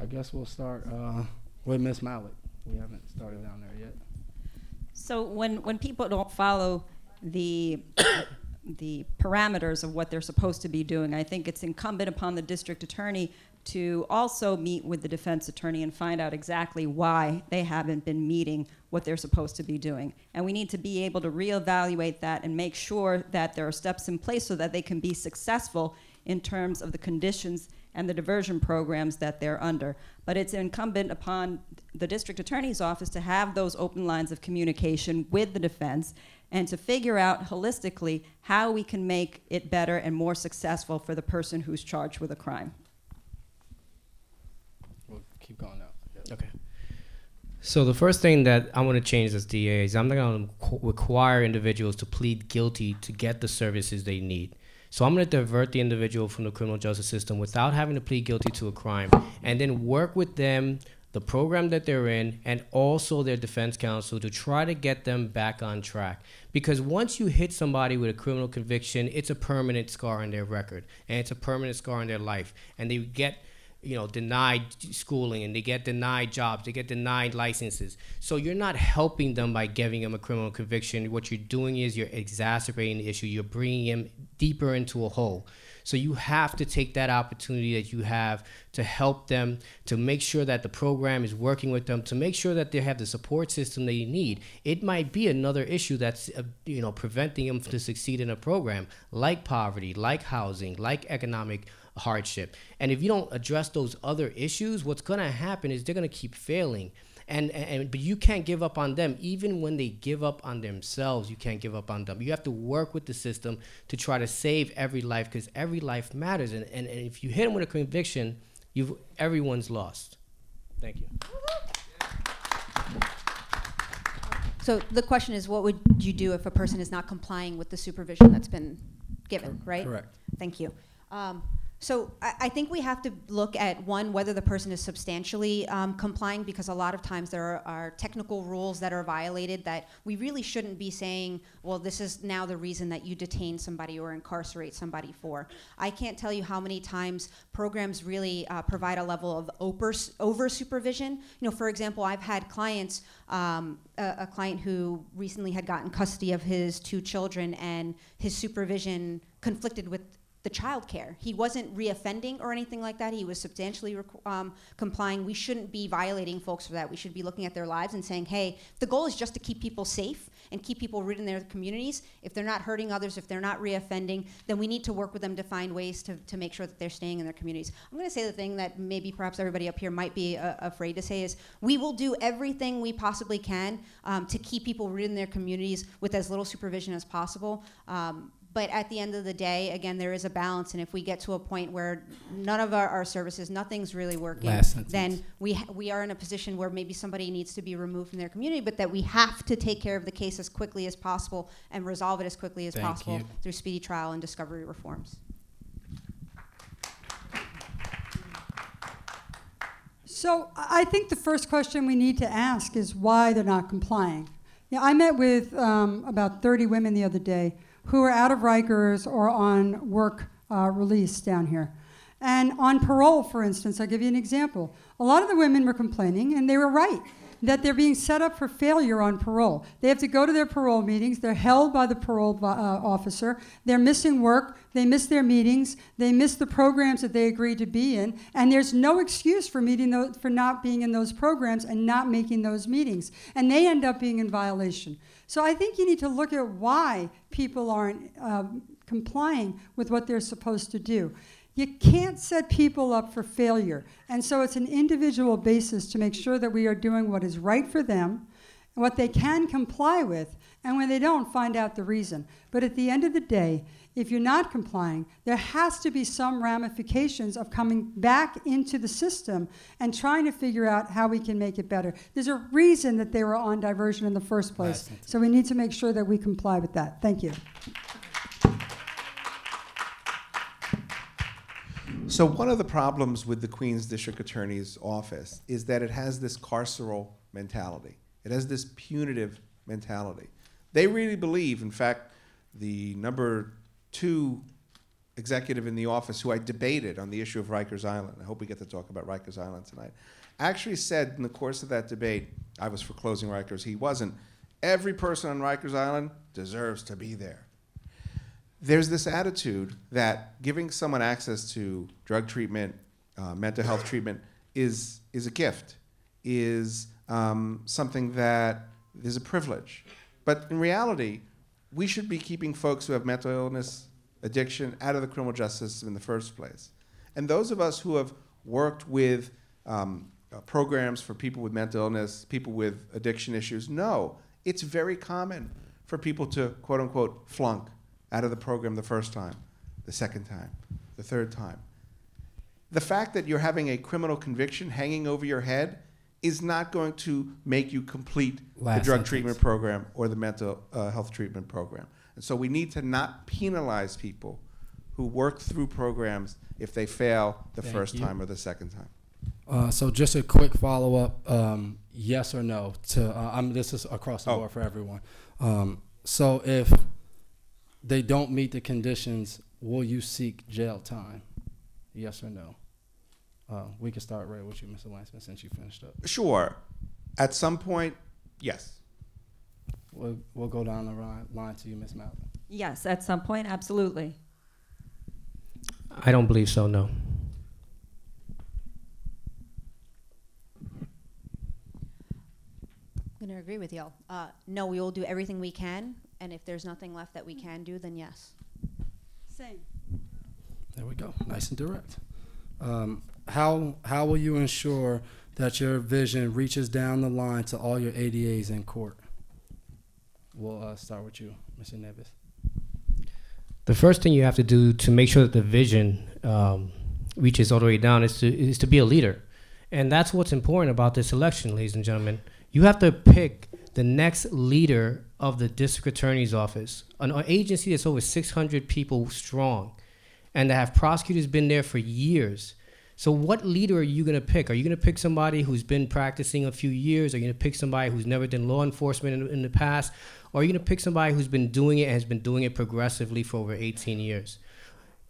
I guess we'll start uh, with Ms. Malik. We haven't started down there yet. So when, when people don't follow the, *coughs* the parameters of what they're supposed to be doing, I think it's incumbent upon the district attorney to also meet with the defense attorney and find out exactly why they haven't been meeting what they're supposed to be doing. And we need to be able to reevaluate that and make sure that there are steps in place so that they can be successful in terms of the conditions and the diversion programs that they're under. But it's incumbent upon the district attorney's office to have those open lines of communication with the defense and to figure out holistically how we can make it better and more successful for the person who's charged with a crime. We'll keep going now. Okay. So the first thing that I want to change as DA is I'm not going to require individuals to plead guilty to get the services they need. So I'm going to divert the individual from the criminal justice system without having to plead guilty to a crime, and then work with them, the program that they're in, and also their defense counsel to try to get them back on track. Because once you hit somebody with a criminal conviction, it's a permanent scar on their record, and it's a permanent scar in their life, and they get you know denied schooling and they get denied jobs they get denied licenses. So you're not helping them by giving them a criminal conviction. What you're doing is you're exacerbating the issue. You're bringing them deeper into a hole. So you have to take that opportunity that you have to help them to make sure that the program is working with them to make sure that they have the support system they need. It might be another issue that's uh, you know preventing them to succeed in a program like poverty like housing like economic hardship. And if you don't address those other issues, what's going to happen is they're going to keep failing. And, and but you can't give up on them even when they give up on themselves you can't give up on them you have to work with the system to try to save every life because every life matters and, and, and if you hit them with a conviction you've everyone's lost thank you So the question is, what would you do if a person is not complying with the supervision that's been given, right? Correct. Thank you. Um, so I, I think we have to look at one whether the person is substantially um, complying because a lot of times there are, are technical rules that are violated that we really shouldn't be saying, well, this is now the reason that you detain somebody or incarcerate somebody for. I can't tell you how many times programs really uh, provide a level of over, over supervision. You know, for example, I've had clients, um, a, a client who recently had gotten custody of his two children and his supervision conflicted with the child care. He wasn't reoffending or anything like that. He was substantially um, complying. We shouldn't be violating folks for that. We should be looking at their lives and saying, hey, the goal is just to keep people safe and keep people rooted in their communities. If they're not hurting others, if they're not reoffending, then we need to work with them to find ways to, to make sure that they're staying in their communities. I'm going to say the thing that maybe perhaps everybody up here might be uh, afraid to say is we will do everything we possibly can um, to keep people rooted in their communities with as little supervision as possible. Um, but at the end of the day, again, there is a balance, and if we get to a point where none of our, our services, nothing's really working, then we ha- we are in a position where maybe somebody needs to be removed from their community, but that we have to take care of the case as quickly as possible and resolve it as quickly as Thank possible you. through speedy trial and discovery reforms. So I I think the first question we need to ask is why they're not complying. Yeah, I met with um, about 30 women the other day who are out of Rikers or on work uh, release down here. And on parole, for instance, I'll give you an example. A lot of the women were complaining, and they were right, that they're being set up for failure on parole. They have to go to their parole meetings, they're held by the parole uh, officer, they're missing work, they miss their meetings, they miss the programs that they agreed to be in, and there's no excuse for, meeting those, for not being in those programs and not making those meetings. And they end up being in violation. So I think you need to look at why people aren't um, complying with what they're supposed to do. You can't set people up for failure. And so it's an individual basis to make sure that we are doing what is right for them, what they can comply with, and when they don't, find out the reason. But at the end of the day, if you're not complying, there has to be some ramifications of coming back into the system and trying to figure out how we can make it better. There's a reason that they were on diversion in the first place. So we need to make sure that we comply with that. Thank you. So one of the problems with the Queens District Attorney's office is that it has this carceral mentality. It has this punitive mentality. They really believe, in fact, the number two executive in the office who I debated on the issue of Rikers Island, I hope we get to talk about Rikers Island tonight, actually said in the course of that debate, I was for closing Rikers, he wasn't, every person on Rikers Island deserves to be there. There's this attitude that giving someone access to drug treatment, uh, mental health treatment, is, is a gift, is um, something that is a privilege. But in reality, we should be keeping folks who have mental illness, addiction, out of the criminal justice system in the first place. And those of us who have worked with um, uh, programs for people with mental illness, people with addiction issues, know it's very common for people to quote unquote flunk out of the program the first time, the second time, the third time. The fact that you're having a criminal conviction hanging over your head is not going to make you complete Last the drug sentence. treatment program or the mental uh, health treatment program. And so we need to not penalize people who work through programs if they fail the Thank first you. time or the second time. Uh, so just a quick follow up, um, yes or no to uh, I'm, this is across the Oh. board for everyone. Um, so if they don't meet the conditions, will you seek jail time? Yes or no? Uh, we can start right with you, Mr. Lancman, since you finished up. Sure. At some point, yes. We'll, we'll go down the line, line to you, Ms. Malik. Yes, at some point, absolutely. I don't believe so, no. I'm going to agree with y'all. Uh, no, we will do everything we can, and if there's nothing left that we can do, then yes. Same. There we go. Nice and direct. Um, how how will you ensure that your vision reaches down the line to all your ADAs in court? We'll uh, start with you, Mr. Nieves. The first thing you have to do to make sure that the vision um, reaches all the way down is to is to be a leader, and that's what's important about this election, ladies and gentlemen. You have to pick the next leader of the district attorney's office, an agency that's over 600 people strong, and to have prosecutors been there for years. So, what leader are you going to pick? Are you going to pick somebody who's been practicing a few years? Are you going to pick somebody who's never done law enforcement in, in the past? Or are you going to pick somebody who's been doing it and has been doing it progressively for over 18 years?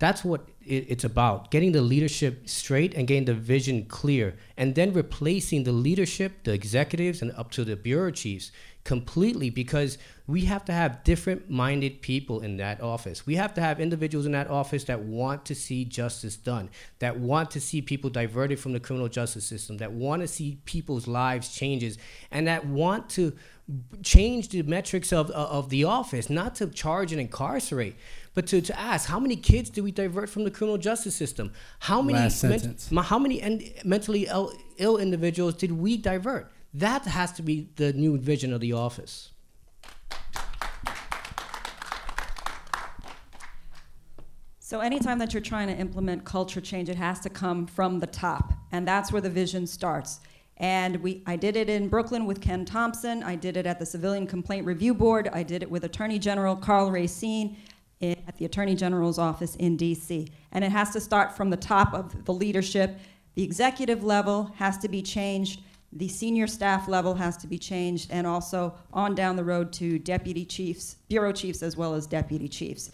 That's what it, it's about getting the leadership straight and getting the vision clear, and then replacing the leadership, the executives, and up to the bureau chiefs completely because we have to have different minded people in that office. We have to have individuals in that office that want to see justice done, that want to see people diverted from the criminal justice system, that want to see people's lives changes, and that want to change the metrics of, uh, of the office, not to charge and incarcerate, but to, to ask how many kids do we divert from the criminal justice system? How many men- how many en- mentally Ill, Ill individuals did we divert? That has to be the new vision of the office. So anytime that you're trying to implement culture change, it has to come from the top, and that's where the vision starts. And we, I did it in Brooklyn with Ken Thompson. I did it at the Civilian Complaint Review Board. I did it with Attorney General Karl Racine in, at the Attorney General's office in D.C. And it has to start from the top of the leadership. The executive level has to be changed, The senior staff level has to be changed, and also on down the road to deputy chiefs, bureau chiefs, as well as deputy chiefs.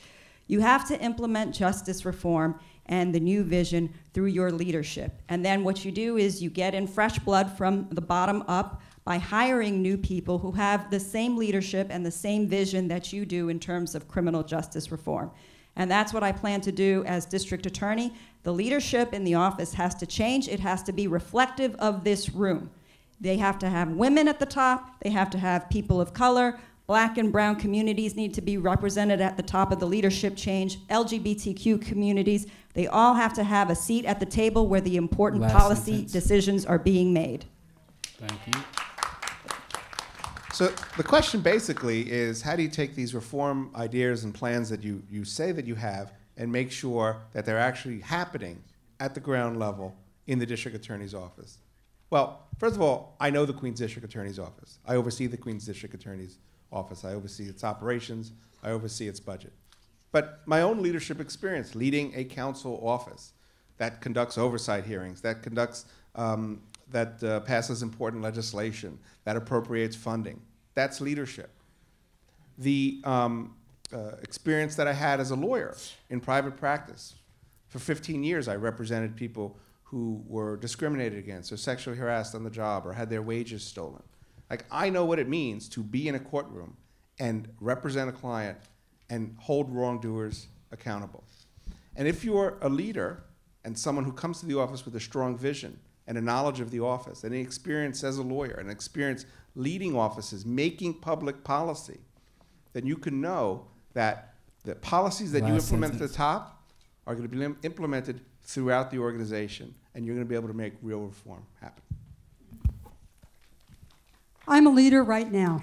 You have to implement justice reform and the new vision through your leadership. And then what you do is you get in fresh blood from the bottom up by hiring new people who have the same leadership and the same vision that you do in terms of criminal justice reform. And that's what I plan to do as district attorney. The leadership in the office has to change. It has to be reflective of this room. They have to have women at the top, they have to have people of color, Black and brown communities need to be represented at the top of the leadership change. LGBTQ communities, they all have to have a seat at the table where the important Last policy sentence. decisions are being made. Thank you. So the question basically is how do you take these reform ideas and plans that you, you say that you have and make sure that they're actually happening at the ground level in the district attorney's office? Well, first of all, I know the Queens District Attorney's Office. I oversee the Queens District Attorney's Office. I oversee its operations. I oversee its budget. But my own leadership experience leading a council office that conducts oversight hearings, that conducts, um, that uh, passes important legislation, that appropriates funding, that's leadership. The um, uh, experience that I had as a lawyer in private practice. For 15 years, I represented people who were discriminated against or sexually harassed on the job or had their wages stolen. Like, I know what it means to be in a courtroom and represent a client and hold wrongdoers accountable. And if you're a leader and someone who comes to the office with a strong vision and a knowledge of the office and an experience as a lawyer and experience leading offices, making public policy, then you can know that the policies that you Last implement at the top are going to be im- implemented throughout the organization, and you're going to be able to make real reform happen. I'm a leader right now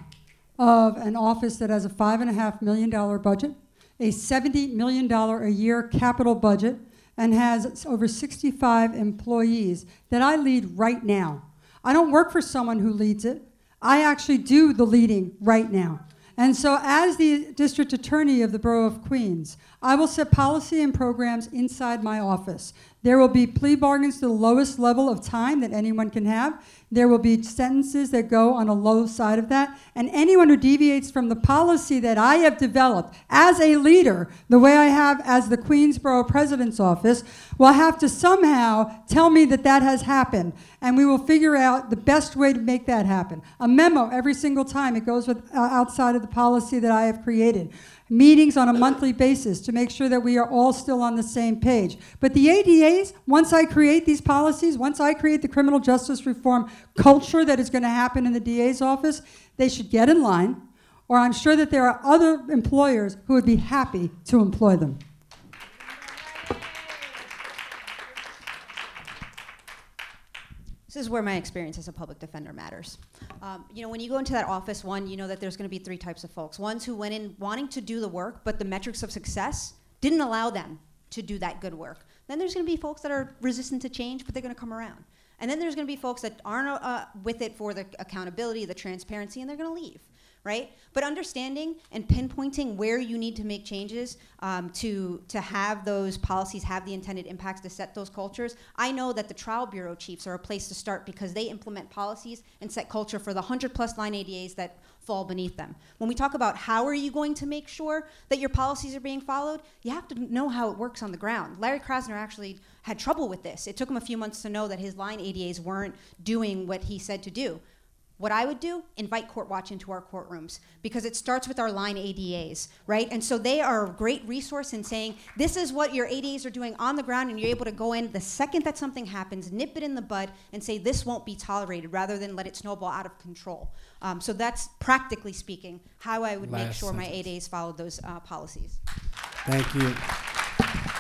of an office that has a five and a half million dollar budget, a seventy million dollar a year capital budget, and has over 65 employees that I lead right now. I don't work for someone who leads it. I actually do the leading right now. And so, as the district attorney of the borough of Queens, I will set policy and programs inside my office. There will be plea bargains to the lowest level of time that anyone can have. There will be sentences that go on a low side of that. And anyone who deviates from the policy that I have developed as a leader, the way I have as the Queensborough President's Office, will have to somehow tell me that that has happened. And we will figure out the best way to make that happen. A memo every single time it goes with, uh, outside of the policy that I have created meetings on a monthly basis to make sure that we are all still on the same page. But the ADAs, once I create these policies, once I create the criminal justice reform culture that is going to happen in the DA's office, they should get in line, or I'm sure that there are other employers who would be happy to employ them. This is where my experience as a public defender matters. Um, you know, when you go into that office, one, you know that there's going to be three types of folks. Ones who went in wanting to do the work, but the metrics of success didn't allow them to do that good work. Then there's going to be folks that are resistant to change, but they're going to come around. And then there's going to be folks that aren't uh, with it for the accountability, the transparency, and they're going to leave right? But understanding and pinpointing where you need to make changes um, to to have those policies have the intended impacts to set those cultures. I know that the trial bureau chiefs are a place to start because they implement policies and set culture for the hundred plus line ADAs that fall beneath them. When we talk about how are you going to make sure that your policies are being followed, you have to know how it works on the ground. Larry Krasner actually had trouble with this. It took him a few months to know that his line ADAs weren't doing what he said to do. What I would do, invite Court Watch into our courtrooms because it starts with our line ADAs, right? And so they are a great resource in saying, this is what your ADAs are doing on the ground, and you're able to go in the second that something happens, nip it in the bud, and say, this won't be tolerated, rather than let it snowball out of control. Um, so that's practically speaking how I would make Last sure my. ADAs followed those uh, policies. Thank you.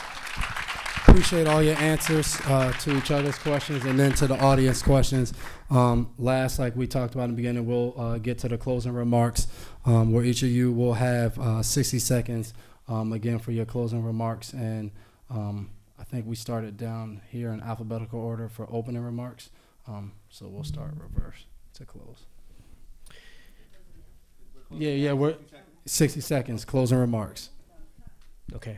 Appreciate all your answers uh, to each other's questions and then to the audience questions. Um, last, like we talked about in the beginning, we'll uh, get to the closing remarks um, where each of you will have uh, 60 seconds um, again for your closing remarks. And um, I think we started down here in alphabetical order for opening remarks. Um, so we'll start reverse to close. Yeah, yeah, we're 60 seconds, closing remarks. Okay.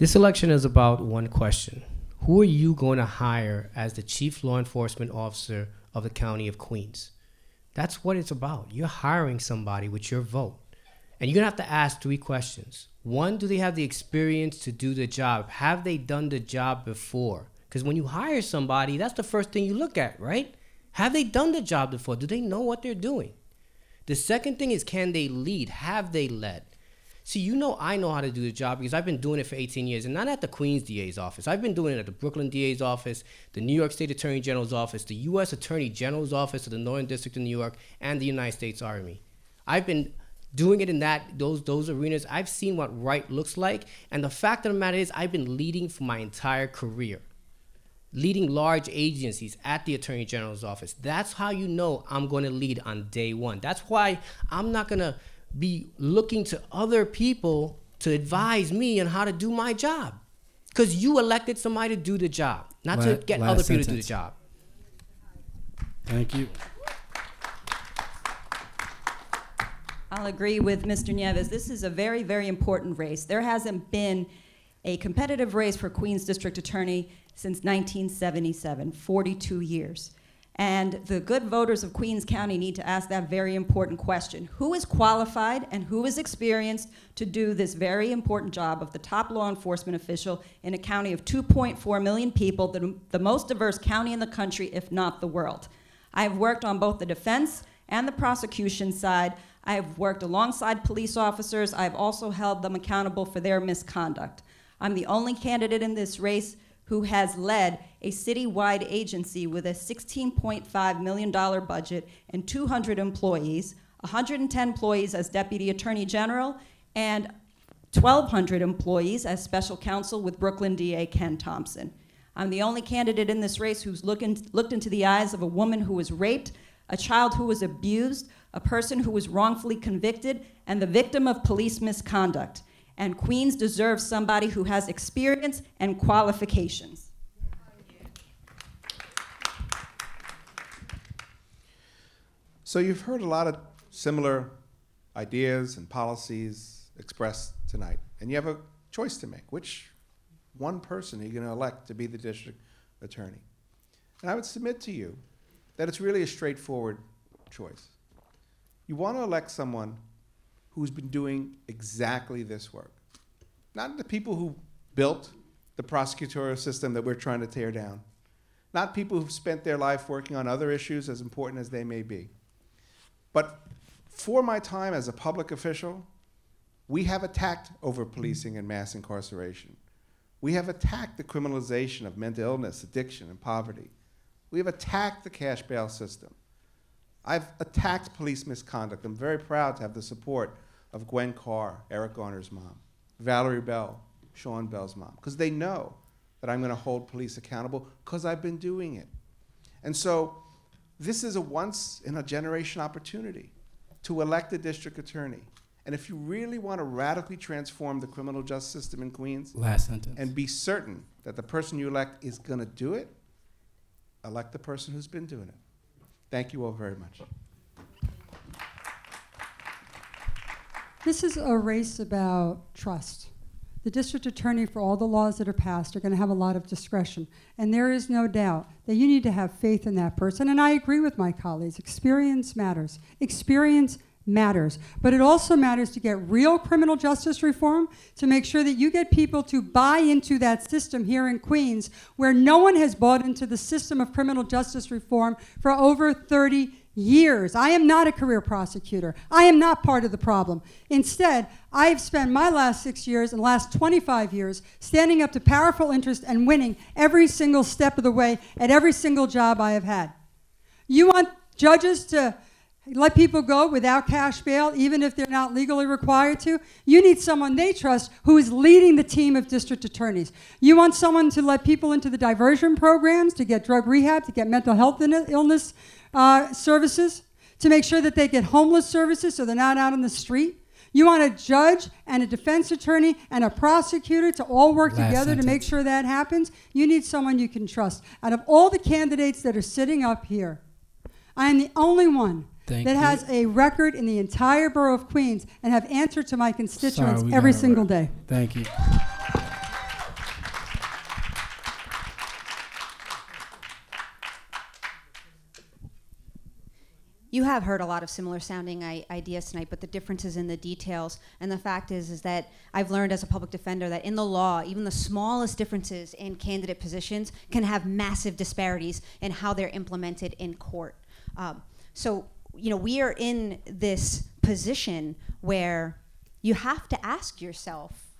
This election is about one question who are you going to hire as the chief law enforcement officer of the county of Queens? That's what it's about. You're hiring somebody with your vote. And you're going to have to ask three questions. One, do they have the experience to do the job? Have they done the job before? Because when you hire somebody, that's the first thing you look at, right? Have they done the job before? Do they know what they're doing? The second thing is can they lead? Have they led? See, you know I know how to do the job because I've been doing it for 18 years, and not at the Queens DA's office. I've been doing it at the Brooklyn DA's office, the New York State Attorney General's office, the U.S. Attorney General's office of the Northern District of New York, and the United States Army. I've been doing it in that those those arenas. I've seen what right looks like, and the fact of the matter is, I've been leading for my entire career leading large agencies at the attorney general's office that's how you know i'm going to lead on day one that's why i'm not going to be looking to other people to advise me on how to do my job because you elected somebody to do the job not to get last other people to do the job Thank you. I'll agree with Mr. Nieves. This is a very, very important race. There hasn't been a competitive race for Queens District Attorney since 1977, 42 years. And the good voters of Queens County need to ask that very important question. Who is qualified and who is experienced to do this very important job of the top law enforcement official in a county of 2.4 million people, the, the most diverse county in the country, if not the world? I have worked on both the defense and the prosecution side. I have worked alongside police officers. I've also held them accountable for their misconduct. I'm the only candidate in this race who has led a citywide agency with a $16.5 million budget and 200 employees, 110 employees as deputy attorney general, and 1,200 employees as special counsel with Brooklyn DA Ken Thompson. I'm the only candidate in this race who's looked into the eyes of a woman who was raped, a child who was abused, a person who was wrongfully convicted, and the victim of police misconduct. And Queens deserves somebody who has experience and qualifications. So you've heard a lot of similar ideas and policies expressed tonight, and you have a choice to make. Which one person are you going to elect to be the district attorney? And I would submit to you that it's really a straightforward choice. You want to elect someone who's been doing exactly this work. Not the people who built the prosecutorial system that we're trying to tear down. Not people who've spent their life working on other issues as important as they may be. But for my time as a public official, we have attacked over policing and mass incarceration. We have attacked the criminalization of mental illness, addiction, and poverty. We have attacked the cash bail system. I've attacked police misconduct. I'm very proud to have the support of Gwen Carr, Eric Garner's mom, Valerie Bell, Sean Bell's mom, because they know that I'm going to hold police accountable because I've been doing it. And so this is a once in a generation opportunity to elect a district attorney. And if you really want to radically transform the criminal justice system in Queens Last sentence. and be certain that the person you elect is going to do it, elect the person who's been doing it. Thank you all very much. This is a race about trust. The district attorney, for all the laws that are passed, are going to have a lot of discretion. And there is no doubt that you need to have faith in that person. And I agree with my colleagues experience matters. Experience matters. But it also matters to get real criminal justice reform, to make sure that you get people to buy into that system here in Queens, where no one has bought into the system of criminal justice reform for over 30 years. I am not a career prosecutor. I am not part of the problem. Instead, I've spent my last six years and last 25 years standing up to powerful interest and winning every single step of the way at every single job I have had. You want judges to let people go without cash bail, even if they're not legally required to. You need someone they trust who is leading the team of district attorneys. You want someone to let people into the diversion programs, to get drug rehab, to get mental health illness uh, services, to make sure that they get homeless services so they're not out on the street. You want a judge and a defense attorney and a prosecutor to all work Last together to make sure that happens. You need someone you can trust. Out of all the candidates that are sitting up here, I am the only one Thank that you. has a record in the entire borough of Queens and have answered to my constituents Sorry, every single day. Thank you. You have heard a lot of similar sounding ideas tonight, but the difference is in the details. And the fact is, is that I've learned as a public defender that in the law, even the smallest differences in candidate positions can have massive disparities in how they're implemented in court. Um, so you know, we are in this position where you have to ask yourself,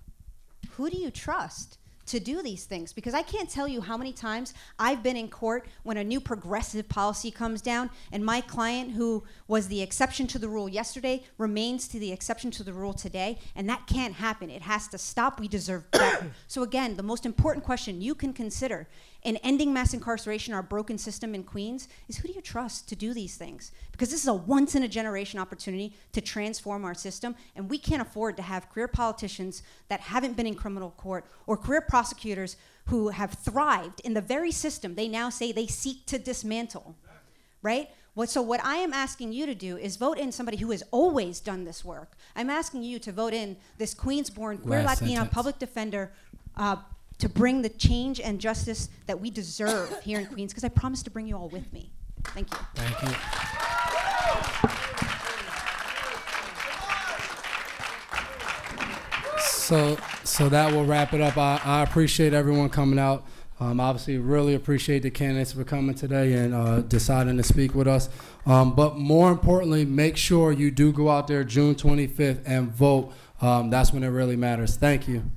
who do you trust to do these things? Because I can't tell you how many times I've been in court when a new progressive policy comes down and my client, who was the exception to the rule yesterday, remains to the exception to the rule today. And that can't happen. It has to stop. We deserve better. *coughs* so, again, the most important question you can consider in ending mass incarceration, our broken system in Queens, is who do you trust to do these things? Because this is a once in a generation opportunity to transform our system, and we can't afford to have career politicians that haven't been in criminal court or career prosecutors who have thrived in the very system they now say they seek to dismantle. Right? What, so what I am asking you to do is vote in somebody who has always done this work. I'm asking you to vote in this Queens-born queer Last Latina sentence. public defender uh, to bring the change and justice that we deserve here in Queens, because I promise to bring you all with me. Thank you. Thank you. So, so that will wrap it up. I, I appreciate everyone coming out. Um, obviously, really appreciate the candidates for coming today and uh, deciding to speak with us. Um, but more importantly, make sure you do go out there June 25th and vote. Um, that's when it really matters. Thank you.